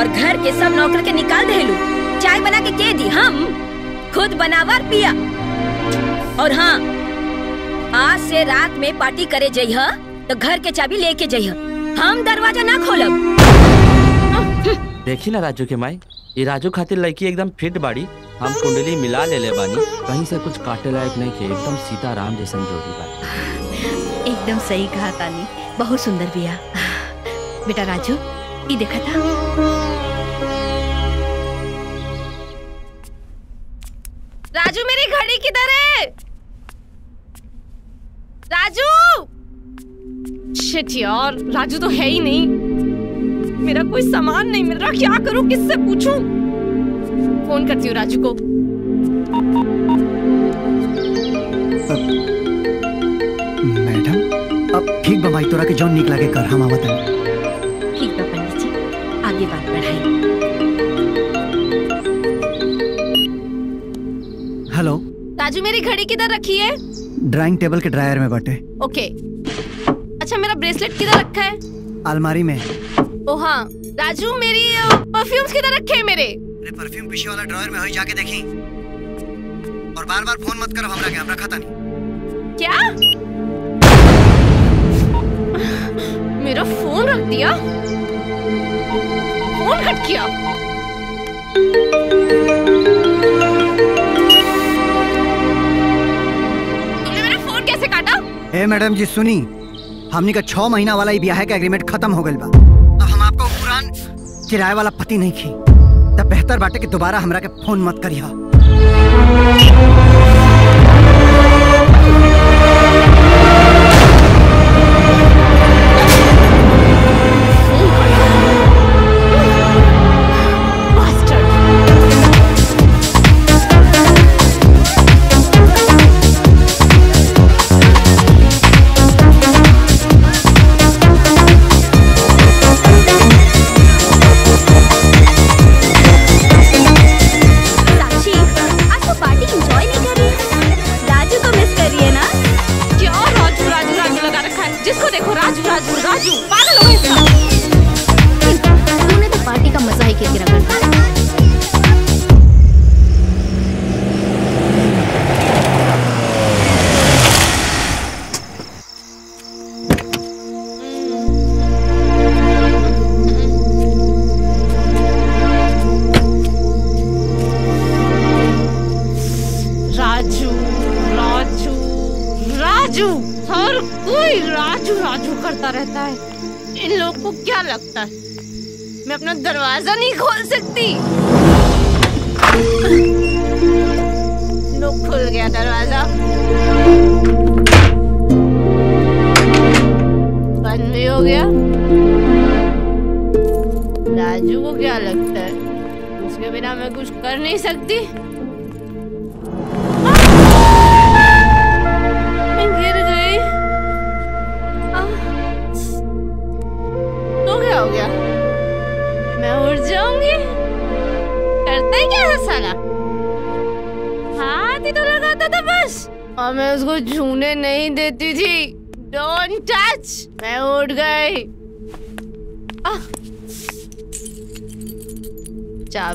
और घर के सब नौकर के निकाल देहलू। चाय बना के के दी हम। खुद बनावर पिया। और हाँ आज से रात में पार्टी करे जइह तो घर के चाबी लेके जइह। हम दरवाज़ा ना खोलब। देखी ना राजू के माई ये राजू खातिर लड़की एकदम फिट बाड़ी। हम कुंडली मिला ले ले बानी कहीं से कुछ काटे लायक नहीं के एकदम सीताराम जैसन जोड़ी बा एकदम सही कहा तानी बहुत सुंदर बिया। बेटा राजू, ये देखा था। राजू मेरी घड़ी किधर है? राजू! शिट यार, राजू तो है ही नहीं। मेरा कोई सामान नहीं मिल रहा, क्या करूँ, किससे पूछूँ? फ़ोन करती हूँ राजू को। मैडम, अब ठीक बा भाई तोरा के जौन निकला लागे कर हम आवत हनी राजू मेरी घड़ी किधर रखी है? ड्राइंग टेबल के ड्रायर में बटे। ओके अच्छा मेरा ब्रेसलेट किधर रखा है? अलमारी में। ओ हाँ राजू मेरी परफ्यूम्स किधर रखे हैं मेरे? अरे परफ्यूम पीछे वाला ड्रायर में जाके देखी। और बार बार फ़ोन मत करो हमरा के हमरा खाता नहीं। क्या? मेरा फ़ोन रख दिया? फ़ोन कट किया? ए मैडम जी सुनी। हमने का छह महीना वाला ही ब्याह का एग्रीमेंट खत्म हो गए बा। अब हम आपको पुरान किराए वाला पति नहीं थी तब बेहतर बाटे कि दोबारा हमरा के फ़ोन मत करिया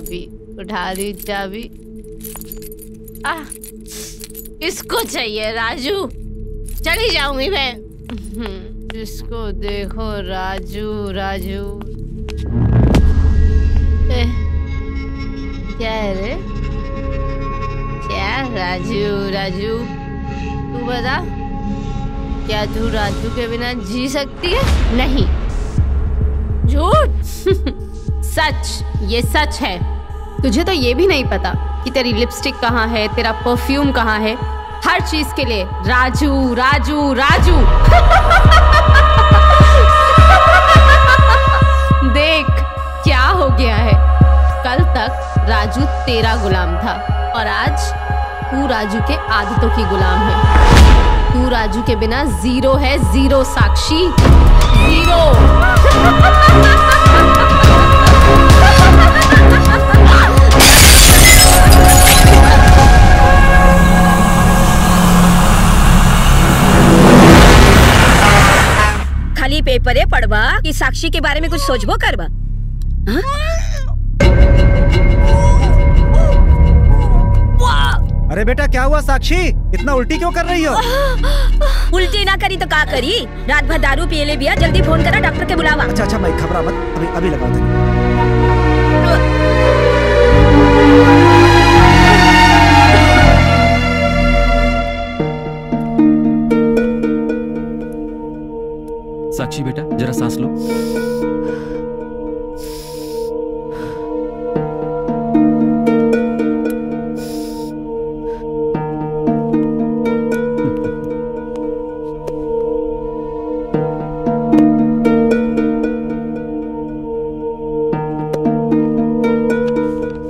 चाबी उठा दी चाबी। आह इसको चाहिए राजू? चली जाऊँगी मैं। हम्म, इसको देखो राजू राजू? ए, क्या है रे? क्या राजू राजू? तू बता क्या तू राजू के बिना जी सकती है? नहीं। झूठ! सच ये सच है। तुझे तो ये भी नहीं पता कि तेरी लिपस्टिक कहाँ है, तेरा परफ्यूम कहाँ है। हर चीज़ के लिए राजू राजू राजू। देख क्या हो गया है। कल तक राजू तेरा गुलाम था और आज तू राजू के आदतों की गुलाम है। तू राजू के बिना ज़ीरो है, ज़ीरो साक्षी। ज़ीरो। पेपरे पढ़वा। कि साक्षी के बारे में कुछ सोचबो करवा। अरे बेटा क्या हुआ साक्षी? इतना उल्टी क्यों कर रही हो? उल्टी ना करी तो का करी? रात भर दारू पिए ले बिया जल्दी फ़ोन करा डॉक्टर के बुलावा। अच्छा अच्छा मैं घबरा मत। अभी अभी लगाओ। साक्षी बेटा, जरा सांस लो।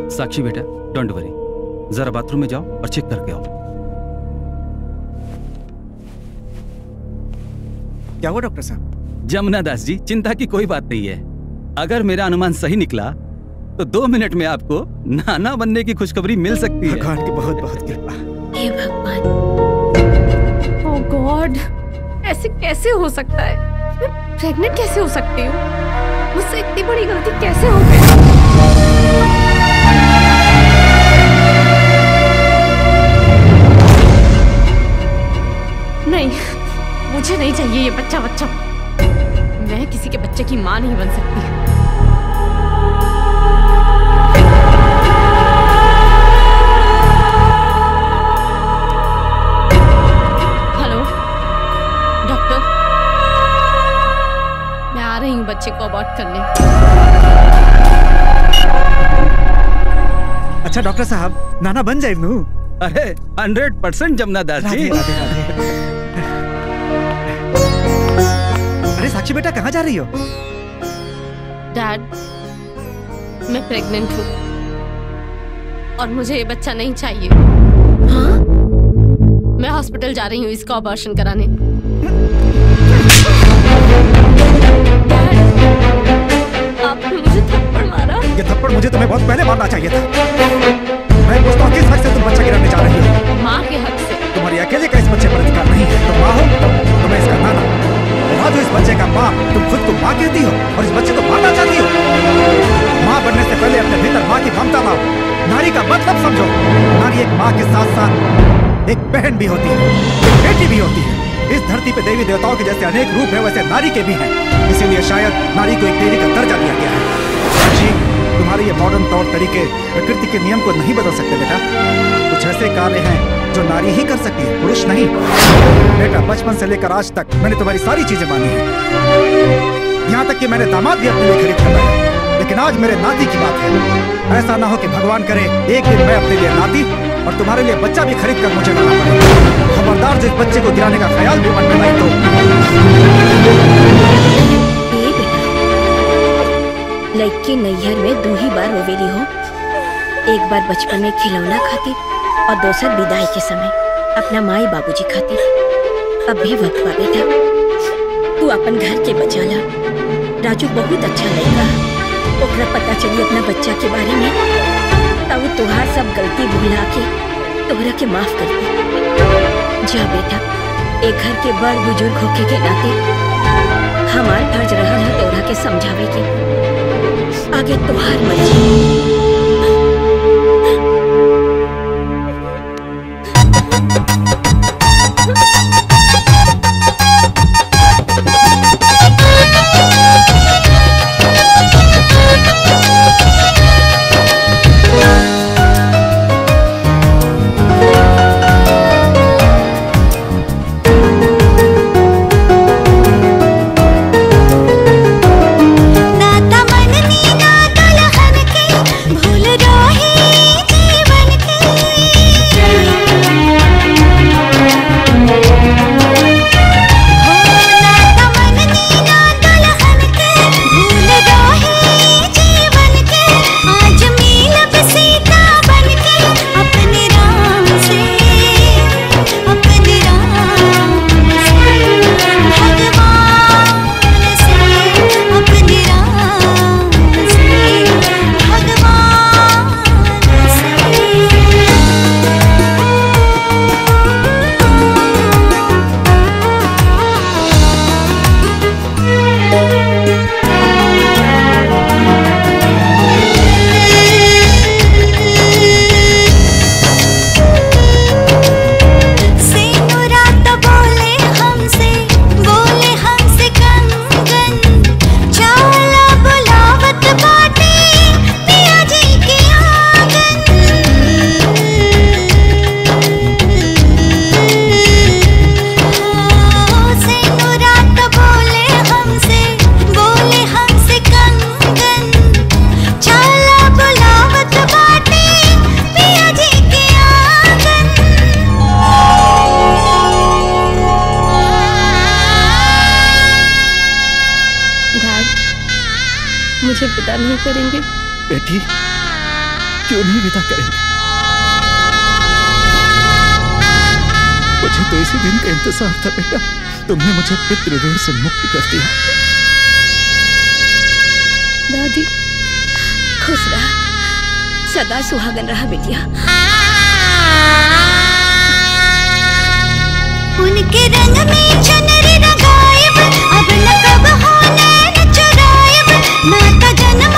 साक्षी बेटा डोंट वरी जरा बाथरूम में जाओ और चेक करके आओ। क्या हुआ डॉक्टर साहब? जमुना दास जी चिंता की कोई बात नहीं है। अगर मेरा अनुमान सही निकला तो दो मिनट में आपको नाना बनने की खुशखबरी मिल सकती है। भगवान की बहुत बहुत कृपा। हे भगवान। गॉड ऐसे कैसे हो सकता है? मैं प्रेग्नेंट कैसे हो सकती हूँ? मुझसे इतनी बड़ी गलती कैसे हो गई? नहीं मुझे नहीं चाहिए ये बच्चा बच्चा बच्चे की माँ नहीं बन सकती। Hello doctor. मैं आ रही हूँ बच्चे को अबॉर्ट करने। अच्छा डॉक्टर साहब नाना बन जाए अरे हंड्रेड परसेंट जमुना दास जी साक्षी बेटा कहाँ जा रही हो? डैड मैं प्रेग्नेंट हूँ। और मुझे ये बच्चा नहीं चाहिए। हाँ? मैं हॉस्पिटल जा रही हूँ इसका ऑपरेशन कराने। आपने मुझे थप्पड़ मारा। ये थप्पड़ मुझे तुम्हें बहुत पहले मारना चाहिए था। मैं पूछता हूँ किस हक से तुम बच्चा गिराने जा रही हो? माँ के हक से। तुम्हारी अकेले का इस बच्चे पर अधिकार नहीं है। तुम माँ हो तो मैं इसका नाना और आज इस बच्चे का माँ तुम खुद को माँ कहती हो और इस बच्चे को मारना चाहती हो। माँ बनने से पहले अपने भीतर माँ की ममता लाओ नारी का मतलब समझो। नारी एक माँ के साथ साथ एक बहन भी होती है, एक बेटी भी होती है। इस धरती पे देवी देवताओं के जैसे अनेक रूप है, वैसे नारी के भी हैं। इसीलिए शायद नारी को एक देवी का दर्जा दिया गया है। साक्षी तुम्हारे ये मॉडर्न तौर तरीके प्रकृति के नियम को नहीं बदल सकते, बेटा। कुछ ऐसे कार्य हैं जो नारी ही कर सकती है, पुरुष नहीं। बेटा, बचपन से लेकर आज तक मैंने तुम्हारी सारी चीज़ें मानी है। यहाँ तक कि मैंने दामाद भी अपने लिए खरीद कर लाया लेकिन आज मेरे नाती की बात है। ऐसा ना हो कि भगवान करे, एक दिन मैं अपने लिए नाती और तुम्हारे लिए बच्चा भी खरीद कर मुझे लाना पड़े। खबरदार जो इस बच्चे को गिराने का ख्याल भी मन में नहीं तो। लड़की नैहर में दो ही बार रोवेली हो। एक बार बचपन में खिलौना खातिर और दूसर विदाई के समय अपना माई बाबूजी खातिर अब भी वक्त बा बेटा तू अपन घर के बचा ला राजू बहुत अच्छा लड़का ओकरा पता चली अपना बच्चा के बारे में। तब तुहार सब गलती भुला के तोहरा के माफ़ कर दे। जा बेटा, एक घर के बड़ बुज़ुर्ग होके के नाते। हमार फ़र्ज़ रहा है तोरा के समझावे के। आगे तुम्हार मर्ज़ी मुझे तो इसी दिन का इंतज़ार था बेटा। तुमने मुझे पितृ ऋण से मुक्त कर दिया। दादी खुश रहा। सदा सुहागन रहा बेटिया। उनके रंग में चुनरी रंगायब अब न कब होने न चुरायब नाता जन्म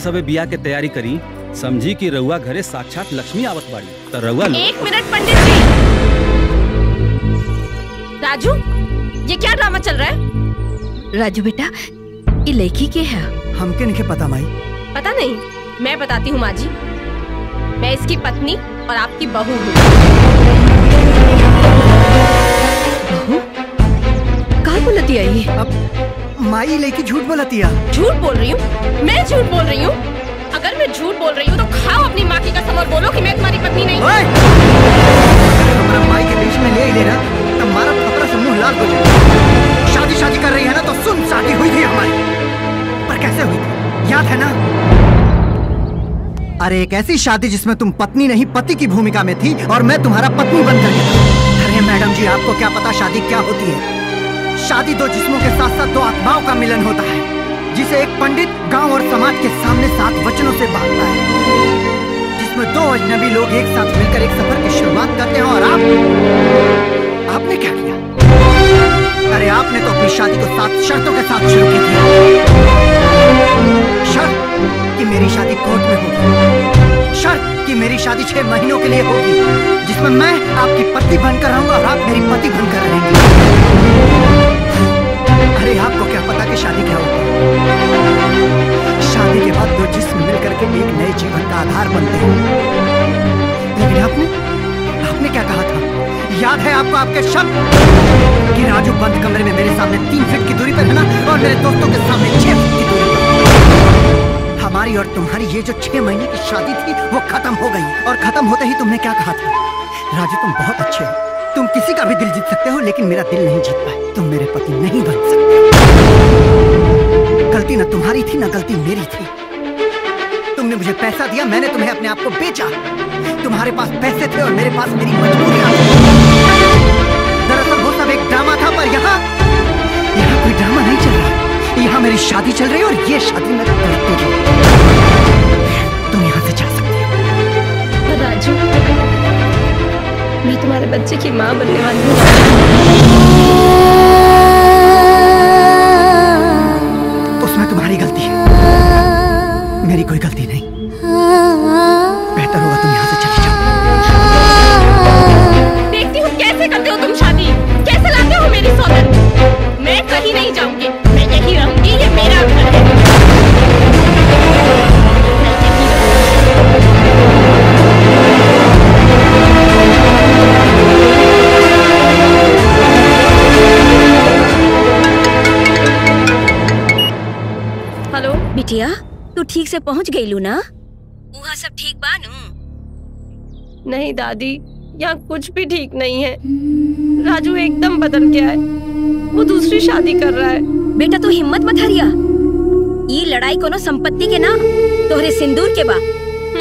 सबे बियाह के तैयारी करी समझी कि रउआ घरे साक्षात लक्ष्मी आवत बाड़ी। तो रउआ लोग एक मिनट पंडित जी राजू ये क्या ड्रामा चल रहा है? राजू बेटा ये लड़की के है। हमके नहीं पता माई? पता नहीं मैं बताती हूँ माँ जी। मैं इसकी पत्नी और आपकी बहू हूँ। बहू? कहा बोलती है? ये अब माई लेके झूठ बोलती है। झूठ बोल रही हूँ? मैं झूठ बोल रही हूँ? अगर मैं झूठ बोल रही हूँ तो खाओ अपनी माँ की कसम और बोलो कि मैं तुम्हारी पत्नी नहीं हूँ। हमारा माई के बीच में ले ही लेना तो हमारा खपरा से लाल हो जाए शादी शादी कर रही है ना तो सुन शादी हुई थी हमारी। पर कैसे हुई थी? याद है ना? अरे एक ऐसी शादी जिसमें तुम पत्नी नहीं पति की भूमिका में थी और मैं तुम्हारा पत्नी बनकर गया। अरे मैडम जी आपको क्या पता शादी क्या होती है? शादी दो जिस्मों के साथ साथ दो आत्माओं का मिलन होता है, जिसे एक पंडित गाँव और समाज के सामने सात वचनों से बांधता है। जिसमें दो अजनबी लोग एक साथ मिलकर एक सफ़र की शुरुआत करते हैं और आप आपने क्या किया? अरे, आपने तो अपनी शादी को सात शर्तों के साथ शुरू की थी। शर्त कि मेरी शादी कोर्ट में होगी। शर्त कि मेरी शादी छह महीनों के लिए होगी, जिसमें मैं आपकी पत्नी बनकर रहूँगा और आप मेरी पति बनकर रहेंगे। अरे आपको क्या पता कि शादी क्या होती है? शादी के बाद दो जिस्म मिलकर के एक नए जीवन का आधार बनते हैं। लेकिन आपने आपने क्या कहा था? याद है आपको आपके शब्द कि राजू बंद कमरे में मेरे सामने तीन फीट की दूरी पर है ना? और मेरे दोस्तों के सामने छह फीट की दूरी पर। हमारी और तुम्हारी ये जो छह महीने की शादी थी, वो खत्म हो गई। और खत्म होते ही तुमने क्या कहा था? राजू, तुम बहुत अच्छे हो। तुम किसी का भी दिल जीत सकते हो, लेकिन मेरा दिल नहीं जीत पाए तुम मेरे पति नहीं बन सकते। गलती ना तुम्हारी थी, ना गलती मेरी थी। तुमने मुझे पैसा दिया, मैंने तुम्हें अपने आप को बेचा। तुम्हारे पास पैसे थे और मेरे पास मेरी मजबूरियाँ दरअसल वो सब एक ड्रामा था, पर यहाँ यहाँ कोई ड्रामा नहीं चल रहा। यहाँ मेरी शादी चल रही है और ये शादी मैं तुम यहाँ से जा सकते राजू। मैं तुम्हारे बच्चे की माँ बनने वाली हूँ। उसमें तुम्हारी गलती है। मेरी कोई गलती नहीं। बिटिया तू ठीक से पहुँच गई लू ना वहाँ सब ठीक बा नू नहीं दादी यहाँ कुछ भी ठीक नहीं है। राजू एकदम बदल गया है। वो दूसरी शादी कर रहा है। बेटा तू हिम्मत मत हारिया। ये लड़ाई कोनो संपत्ति के ना तोहरे सिंदूर के बा।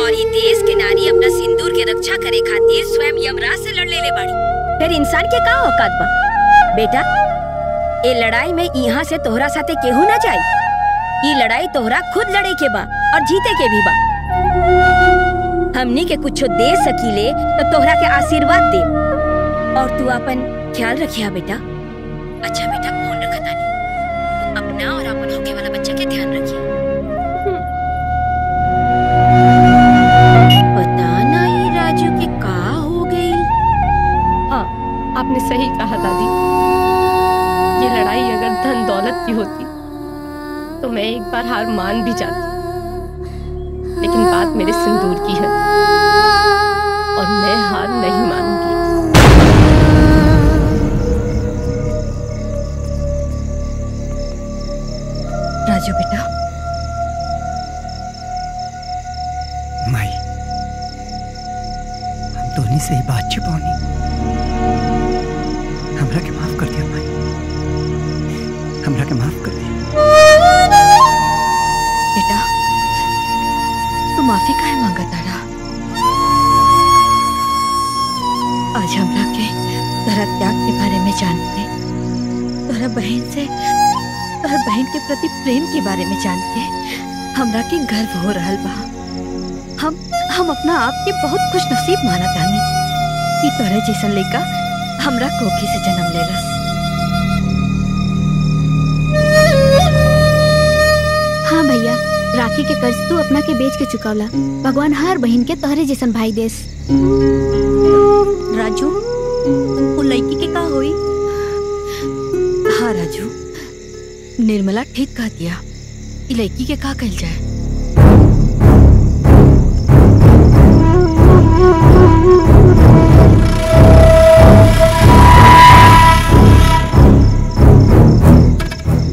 और ये देश के नारी अपना सिंदूर के रक्षा करे खातिर स्वयं यमराज से लड़ ले ले बाड़ी। फिर इंसान के का औकात बा? बेटा ये लड़ाई में यहाँ से तोहरा साथे केहू ना जाए। ये लड़ाई तोहरा खुद लड़े के बा और जीते के भी बा। हमनी के कुछ दे सकीले तो तोहरा के आशीर्वाद दे। और तू अपन ख्याल रखिया बेटा। बार हार मान भी जाती। लेकिन बात मेरे सिंदूर की है। के बारे में जान के हमरा के गर्व हो रहल बा। हम हम अपना आप के बहुत खुश नसीब माना तानी कि तोहरे जैसन लड़का हमरा कोखी से जन्म लेलस। हाँ भैया राखी के कर्ज तू अपना के बेच के चुकावला। भगवान हर बहन के तोहरे जैसन भाई देस। राजू वो लड़की के का होई? हाँ राजू निर्मला ठीक कह दिया। लड़की के का कहल जाए?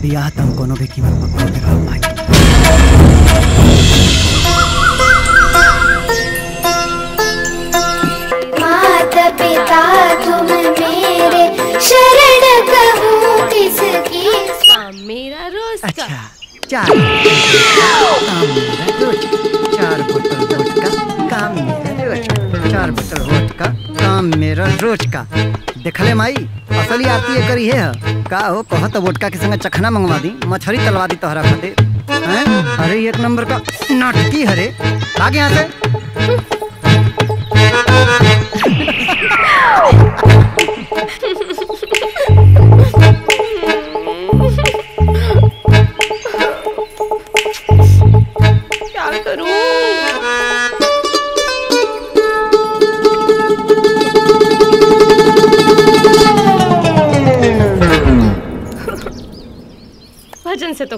बियाह तम कोनो भी कीमत पर है? का हो? कह तो वोटका के संग चखना मंगवा दी। मछरी तलवा दी तोहरा खातिर। हैं? अरे, एक नंबर का नाटकी हरे आगे यहाँ से।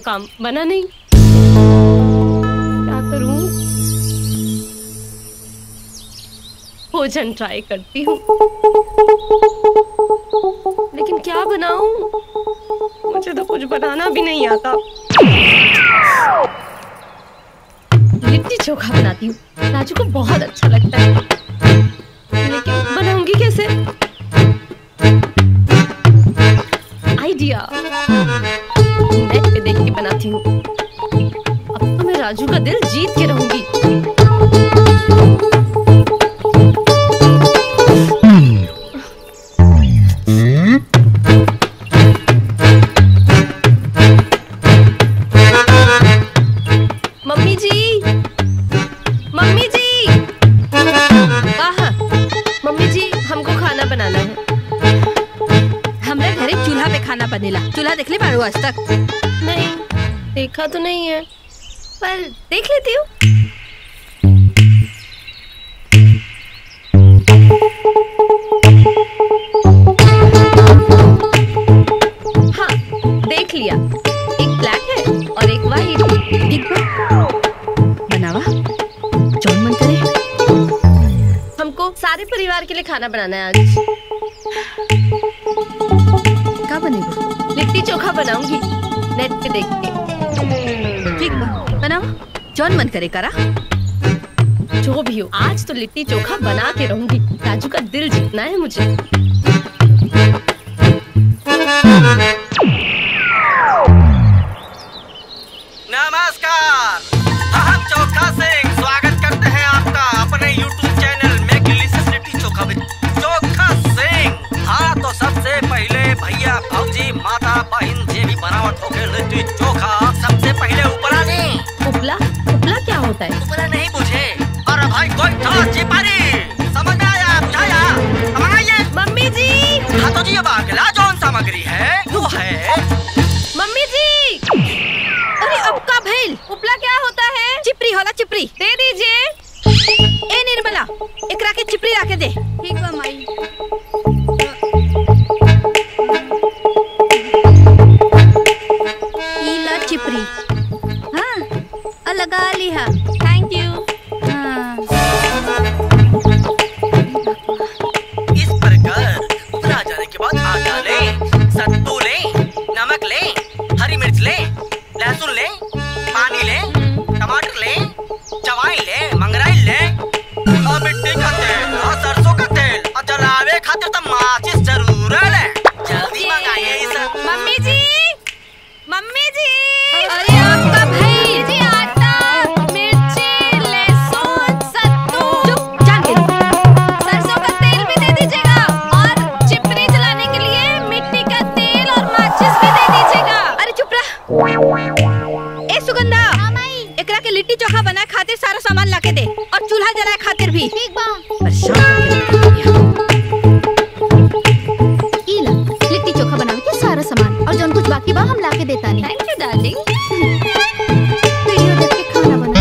काम बना नहीं। क्या करूँ? भोजन ट्राई करती हूँ। लेकिन क्या बनाऊँ? मुझे तो कुछ बनाना भी नहीं आता। लिट्टी चोखा बनाती हूँ। राजू को बहुत अच्छा लगता है। लेकिन बनाऊँगी कैसे? आइडिया बनाती हूँ। अब तो मैं राजू का दिल जीत के रहूँगी। करे करा जो भी हो, आज तो लिट्टी चोखा बना के रहूँगी। राजू का दिल जीतना है मुझे। जौन कुछ बाकी बा हम लाके देता नहीं थैंक यू डार्लिंग वीडियो देख के खाना बना।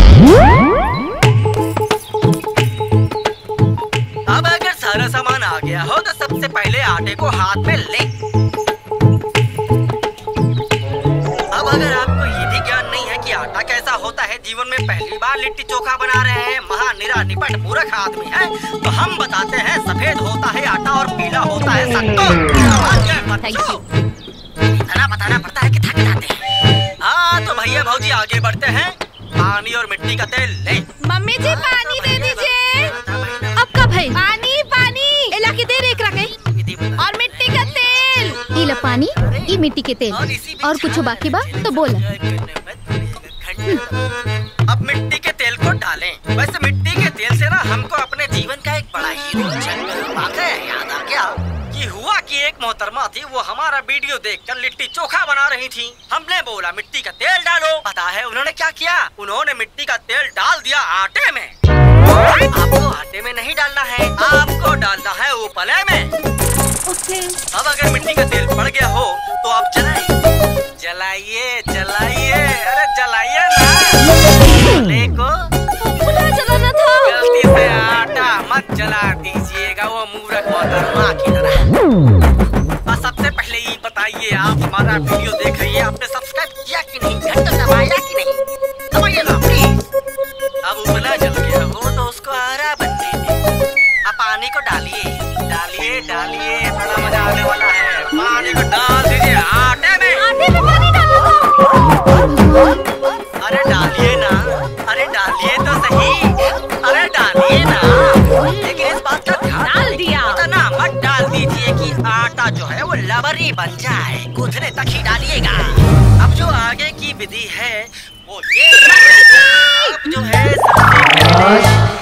अब अगर सारा सामान आ गया हो तो सबसे पहले आटे को हाथ में ले। अब अगर आपको ये भी ज्ञान नहीं है कि आटा कैसा होता है जीवन में पहली बार लिट्टी चोखा बना रहे हैं महानिरा निपट मूर्ख आदमी है तो हम बताते हैं सफ़ेद होता है आटा और पीला होता है सत्तू। समझ गए आगे बढ़ते हैं। पानी और मिट्टी का तेल ले। मम्मी जी पानी दे दीजिए। अब का भाई पानी पानी। ए लाके दे रे एकरा के और मिट्टी का तेल। ई ला पानी ई मिट्टी के तेल। और कुछ बाकी बा तो बोल। अब मिट्टी के तेल को डालें। वैसे मिट्टी के तेल से ना हमको अपने जीवन का एक बड़ा ही रोचक वाकया याद आ गया? कि हुआ कि एक मोहतरमा थी वो हमारा वीडियो देखकर लिट्टी चोखा बना रही थी। हमने बोला मिट्टी का तेल डालो। पता है उन्होंने क्या किया? उन्होंने मिट्टी का तेल डाल दिया आटे में। आपको आटे में नहीं डालना है आपको डालना है उपले में। अब अगर मिट्टी का तेल पड़ गया हो तो आप जलाइए जलाइए जलाइए। अरे जलाइए ना। चूल्हे जलाना था। गलती से आटा मत जला दीजिएगा वो मूर्ख मोहतरमा की तरह। और सबसे पहले ये बताइए आप हमारा वीडियो देख रही है आपने सब्सक्राइब किया कि नहीं? घंटा दबाया कि नहीं? दबाइए ना प्लीज़ अब उबला जल गया हो तो उसको हरा बनने दें अब डालिए बड़ा मज़ा आने वाला है। पानी को डाल दीजिए आटे में। आटे में पानी डालो अरे डालिए ना अरे डालिए तो सही। अरे डालिए ना। लेकिन इस बात का ध्यान डाल दिया। ना मत डाल दीजिए कि आटा जो है वो लबरी बन जाए। विधि है वो ये आप जो है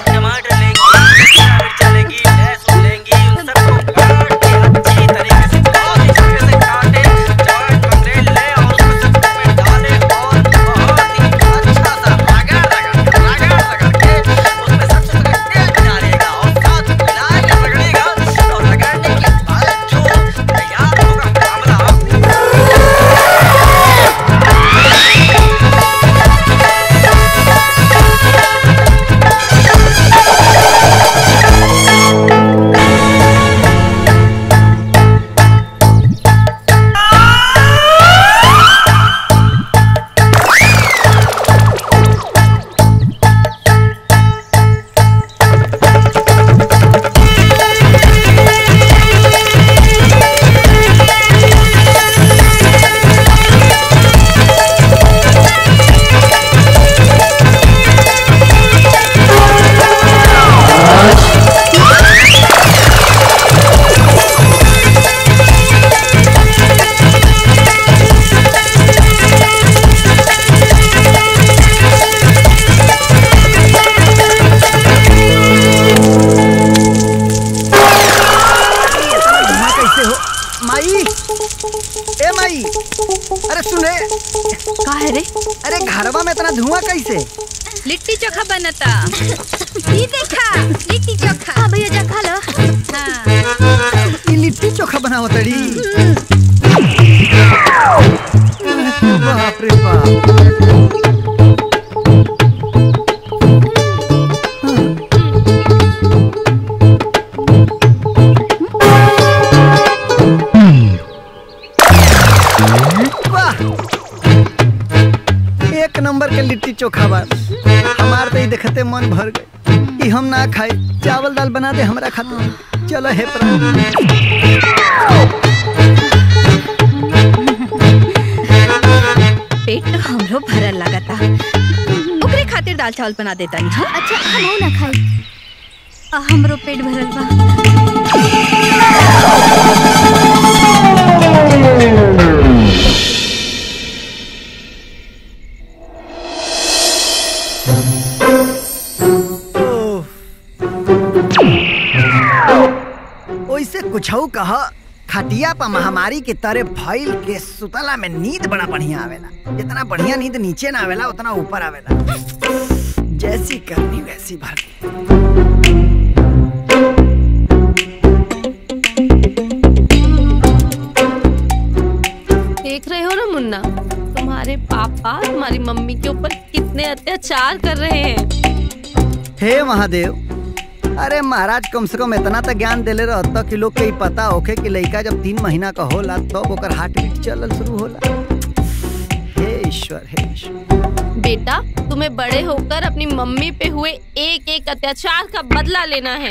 दाल हमरा खातिर चलो हे प्राण। पेट तो हमरो भरल लगता। ओकरे खातिर दाल चावल बना देता नहीं हाँ? अच्छा हम ना खाई। आ, हमरो पेट भरल बा। कुछऊ कह खटिया पर महामारी के तरह फैल के सुतला में नींद बड़ा बढ़िया आवेला। जितना बढ़िया नींद नीचे ना आवेला उतना ऊपर आवेला। जैसी करनी वैसी भरनी देख रहे हो ना मुन्ना? तुम्हारे पापा तुम्हारी मम्मी के ऊपर कितने अत्याचार कर रहे हैं। हे महादेव अरे महाराज कम से कम इतना तो ज्ञान देले रहता कि लोग के ई पता होखे कि लड़का जब तीन महीना का होला तब तो ओकर हार्ट बीट चलल शुरू होला। हे ईश्वर हे ईश्वर। बेटा तुम्हें बड़े होकर अपनी मम्मी पे हुए एक एक अत्याचार का बदला लेना है।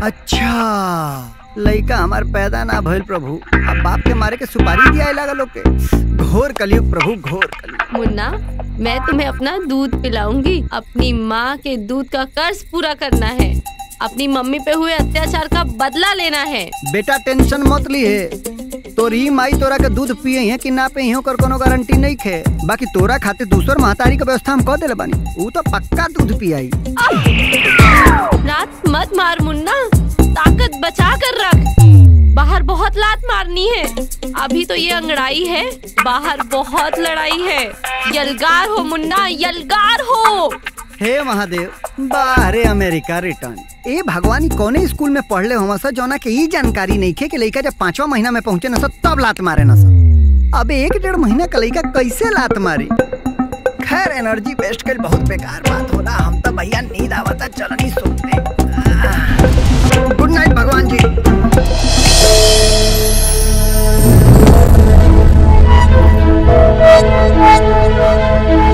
अच्छा लड़का हमार पैदा ना भइल प्रभु अब बाप के मारे के सुपारी दिया लगा लोग के घोर कलयुग प्रभु घोर कलयुग। मुन्ना मैं तुम्हें अपना दूध पिलाऊँगी अपनी माँ के दूध का कर्ज पूरा करना है। अपनी मम्मी पे हुए अत्याचार का बदला लेना है। बेटा टेंशन मत ली है। तोरी माई तोरा के दूध पिए हैं कि ना पिए कर कोनो गारंटी नहीं खे बाकी तोरा खातिर दूसर महतारी के व्यवस्था हम कह देले बानी। ऊ तो पक्का दूध पियाई। लात मत मार मुन्ना ताकत बचा कर रख। बाहर बहुत लात मारनी है। अभी तो ये अंगड़ाई है बाहर बहुत लड़ाई है। यलगार हो मुन्ना यलगार हो। हे महादेव, बाहरे अमेरिका रिटर्न ए भगवानी, कौने स्कूल में पढ़ले हो सा जौना के ई जानकारी नहीं खे कि लड़का जब पांचवा महीना में पहुँचे न सा तब लात मारे न सा। अब एक डेढ़ महीना का लड़का कैसे लात मारी? खैर एनर्जी वेस्ट कर बहुत बेकार बात होला हम तो भैया नींद आवता चलो नहीं सोते गुड नाइट भगवान जी। अरबिया तुम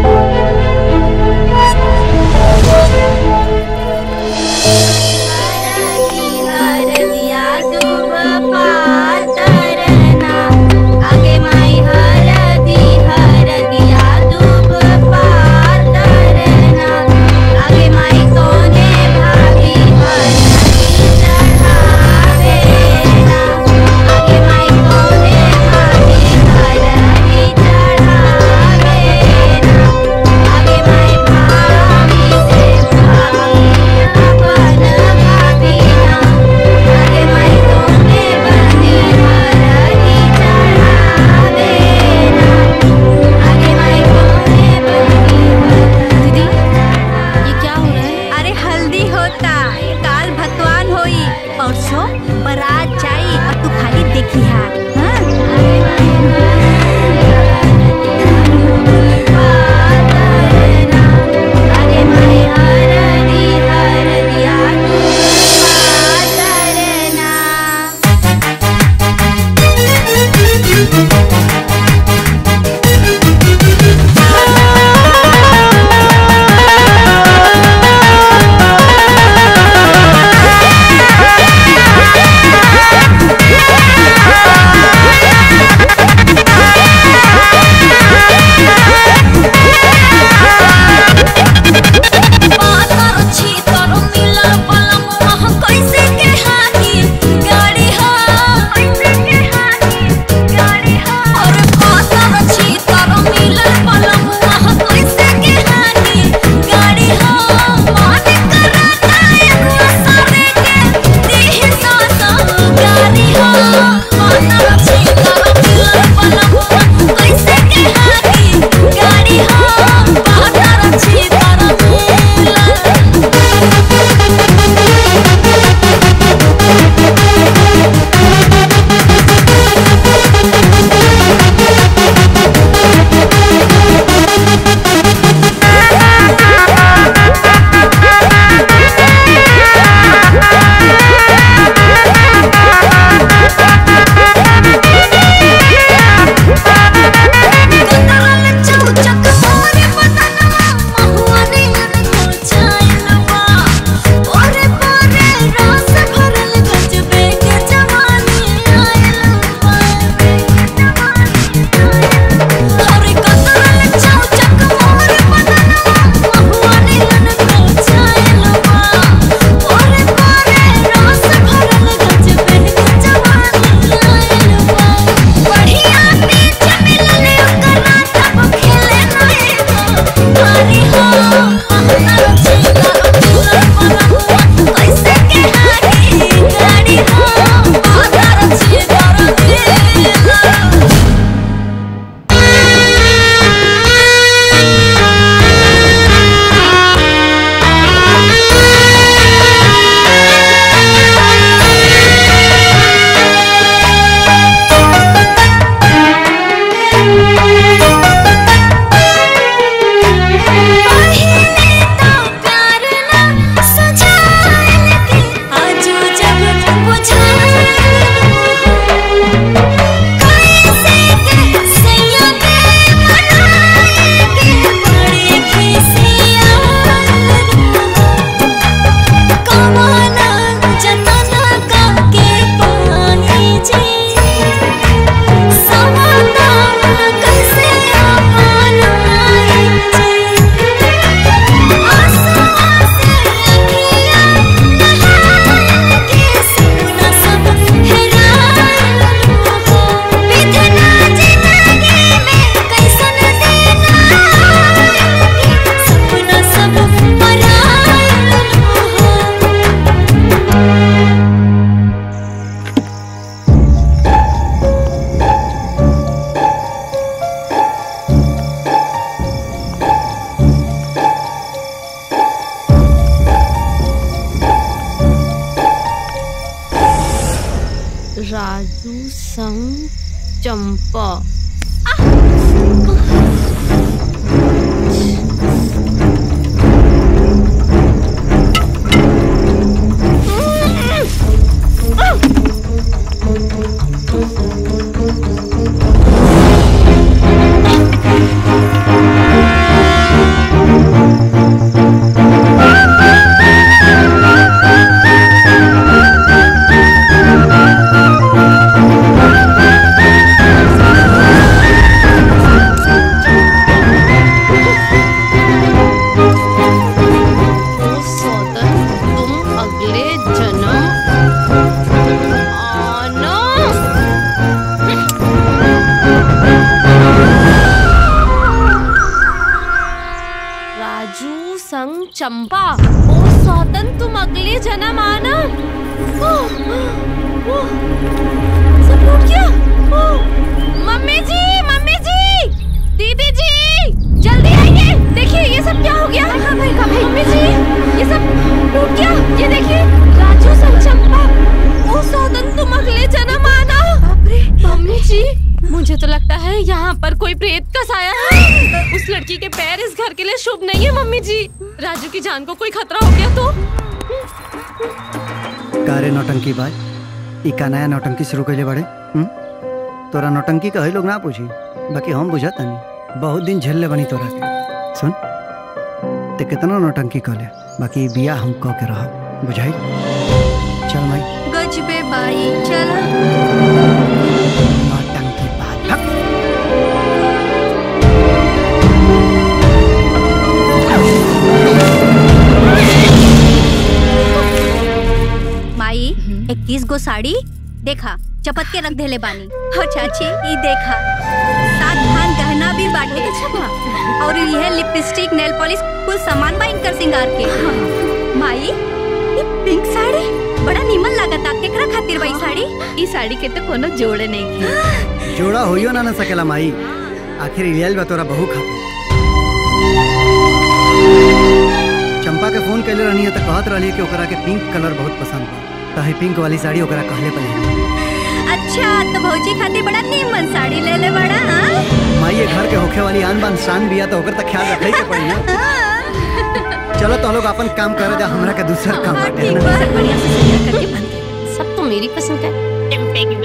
नौटंकी कहे लोग ना पूछी। बाकी हम बुझा तनी बहुत दिन झेलले बनी तोरा सुन ते कितना नौटंकी कहले बाकी बिया हम कह के रह बुझाई? चल माई। गजबे बाई चला। नौटंकी माई इक्कीस गो साड़ी? देखा चपत के रख देले बानी। हो चाची ई देखा। सात खान गहना भी बाटे के छपा। और यह लिपस्टिक नेल पॉलिश कुल सामान बा इनकर सिंगार के। माई ये पिंक साड़ी? बड़ा नीमन लागता केकरा खातिर ई साड़ी? ई साड़ी के तो कोनो जोड़े नहीं के। जोड़ा होइयो ना ना सकेला माई। आखिर रियल बा तोरा बहू खातिर। चंपा के फ़ोन कैले रहनी है तो कहत रहली कि ओकरा के पिंक कलर बहुत पसंद बा। ताही पिंक वाली साड़ी ओकरा कहले पले अच्छा तो भौजी खातिर बड़ा नीमन साड़ी ले ले बड़ा हाँ? माई ये घर के होखे वाली आन बान शान बिया तो ओकर त ख्याल रखे के पड़ी ना। चलो तो लोग अपन काम करे जा हमरा के दूसरा काम बाटे करके ना? सब तो मेरी पसंद है। टिम्पे की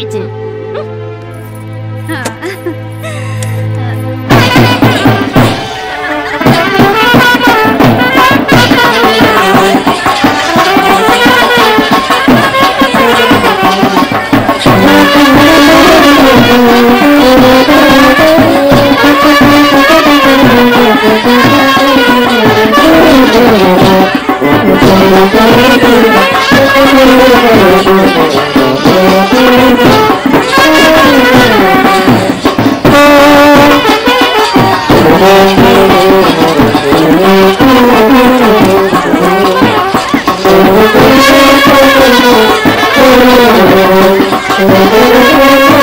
बेटी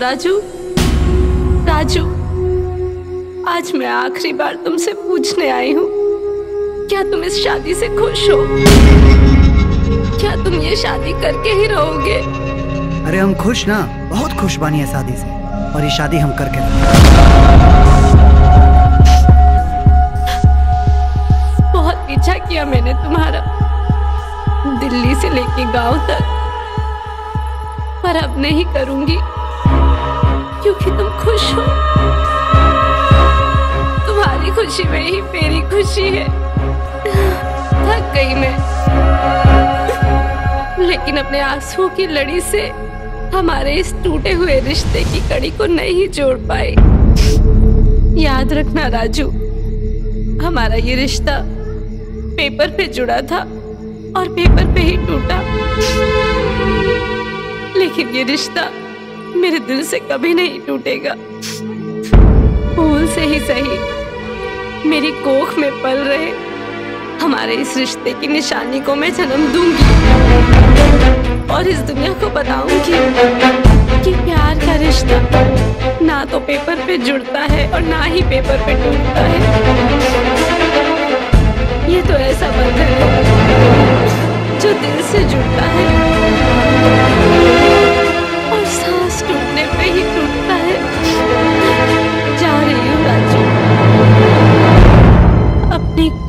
राजू। राजू आज मैं आखिरी बार तुमसे पूछने आई हूँ। क्या तुम इस शादी से खुश हो? क्या तुम ये शादी करके ही रहोगे? अरे हम खुश ना बहुत खुश बानी है शादी से। और ये शादी हम करके बहुत पीछा किया मैंने तुम्हारा दिल्ली से लेके गाँव तक। पर अब नहीं करूँगी। क्योंकि तुम खुश हो। तुम्हारी खुशी में ही मेरी खुशी है। थक गई मैं। लेकिन अपने आंसुओं की लड़ी से हमारे इस टूटे हुए रिश्ते की कड़ी को नहीं जोड़ पाई याद रखना राजू, हमारा ये रिश्ता पेपर पे जुड़ा था और पेपर पे ही टूटा। लेकिन ये रिश्ता मेरे दिल से कभी नहीं टूटेगा। भूल से ही सही। मेरी कोख में पल रहे। हमारे इस रिश्ते की निशानी को मैं जन्म दूँगी। और इस दुनिया को बताऊँगी कि प्यार का रिश्ता ना तो पेपर पे जुड़ता है और ना ही पेपर पे टूटता है। ये तो ऐसा बंधन है जो दिल से जुड़ता है।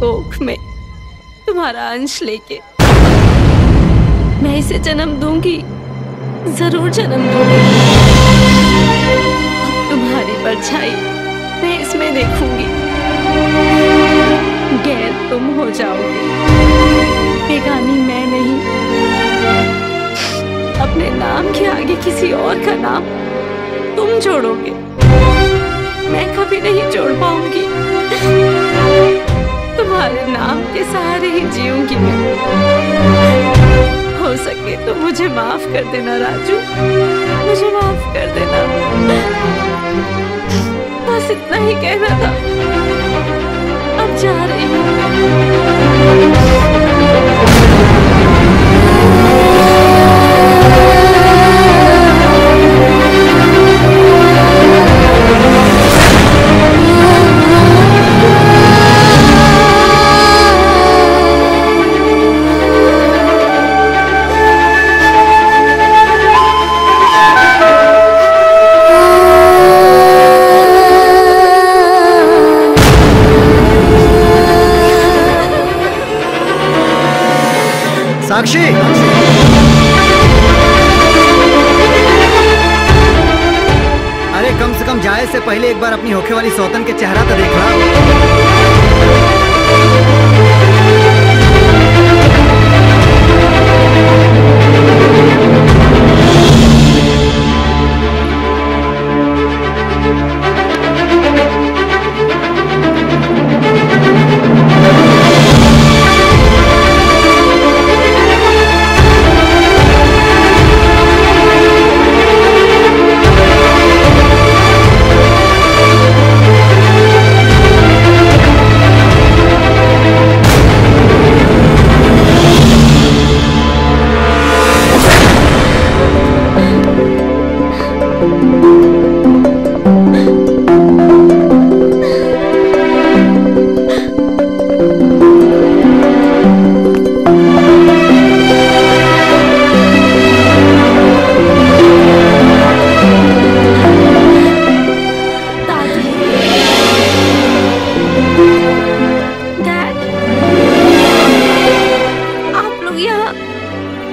कोख में तुम्हारा अंश लेके मैं इसे जन्म दूँगी, ज़रूर जन्म दूँगी। तुम्हारी परछाई मैं इसमें देखूँगी। गैर तुम हो जाओगे। बेगानी मैं नहीं। अपने नाम के आगे किसी और का नाम तुम जोड़ोगे। मैं कभी नहीं जोड़ पाऊँगी। तुम्हारे नाम के सहारे ही जीऊँगी मैं। हो सके तो मुझे माफ़ कर देना, राजू। मुझे माफ़ कर देना। बस इतना ही कहना था। अब जा रही साक्षी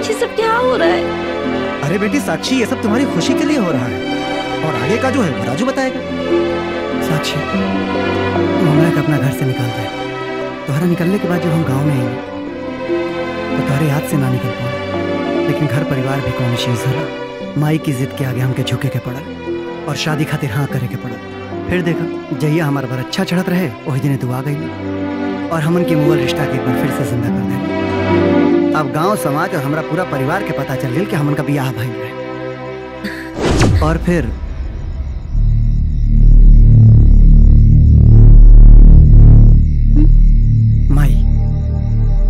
ये सब क्या हो रहा है? अरे बेटी, साक्षी, ये सब तुम्हारी खुशी के लिए हो रहा है। और आगे का जो है, वो राजू बताएगा। साक्षी तू हमरा अपना घर से निकाल है। तुम्हारा निकलने के बाद जब हम गाँव में आएँगे तो तुम्हारे हाथ से ना निकल पाए लेकिन घर परिवार भी कौन चीज़ होला माई की जिद के आगे हमके झुके के पड़ा और शादी खातिर हाँ करे के पड़ा फिर देखा, जहिया हमारा बर अच्छा चढ़त रहे वही दिन तू आ गई और हम के मुअल रिश्ता के एक बार फिर से ज़िंदा कर दे अब गाँव, समाज और हमारा पूरा परिवार के पता चल गई कि हमन का बियाह भइल रहे और फिर माई,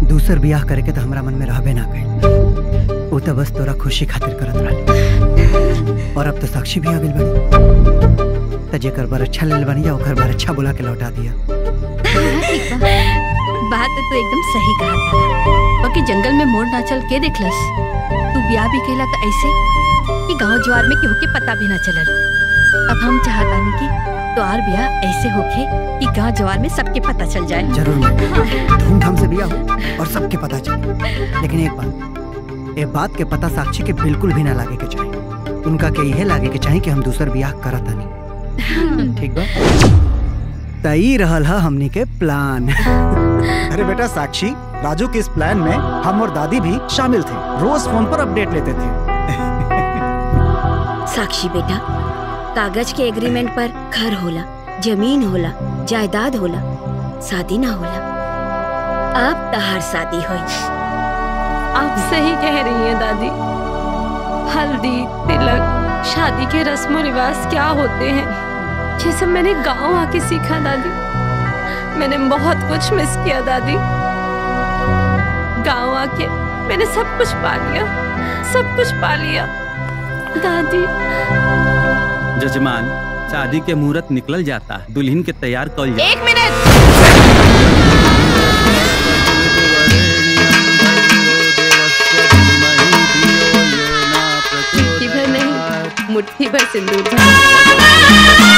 दूसर बियाह करे के तो हमरा मन में रहबे ना कइल वो तो बस तोरा खुशी खातिर करत रही और अब तो साक्षी भी आ गइल बनी। त जेकर बर अच्छा लेल बनी जा ओकर बर अच्छा बुला के लौटा दिया। बा। बात तो एकदम सही कहा बाकी जंगल में मोर ना चल के देखलस? तू ब्याह भी केला तो ऐसे? कि गाँव ज्वार में केहू के पता भी ना चलल। अब हम चाहतानी कि तोहार ब्याह ऐसे होखे कि गाँव ज्वार में सबके पता चल जाए। ज़रूर धूमधाम से बियाह हो और सबके पता चले। लेकिन एक बात एक बात के पता साक्षी के बिल्कुल भी ना लागे के चाहिए उनका के यह लागे के चाहिए कि हम दूसर बियाह करत नहीं ठीक बा? तई रहल हा हमनी के प्लान। अरे बेटा साक्षी राजू के इस प्लान में हम और दादी भी शामिल थे। रोज फ़ोन पर अपडेट लेते थे। साक्षी बेटा कागज़ के एग्रीमेंट पर घर होला ज़मीन होला जायदाद होला शादी ना होला। अब तहार शादी हुई। आप सही कह रही हैं दादी। हल्दी तिलक शादी के रस्म रिवाज क्या होते हैं? ये सब मैंने गाँव आके सीखा दादी। मैंने बहुत कुछ मिस किया दादी। गाँव आके मैंने सब कुछ पा लिया सब कुछ पा लिया। दादी। जजमान शादी के मुहूर्त निकल जाता है दुल्हन के तैयार कल जा एक मिनट। मुट्ठी भर मुट्ठी भर सिंदूर। भर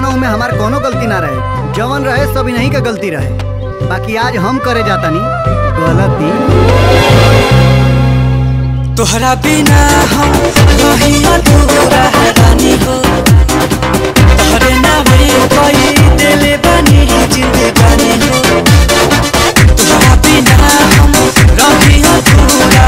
मानो में हमार कोनो गलती ना रहे। जवन रहे, सब नहीं का गलती रहे। बाकी आज हम करे जाता नहीं गलती। तोहरा बिना हम रहिया दूरा रानी हो। तोहरे ना भई कोई दिल बनी ही जिंदे जिंदगानी हो। तोहरा बिना हम रहिया दूरा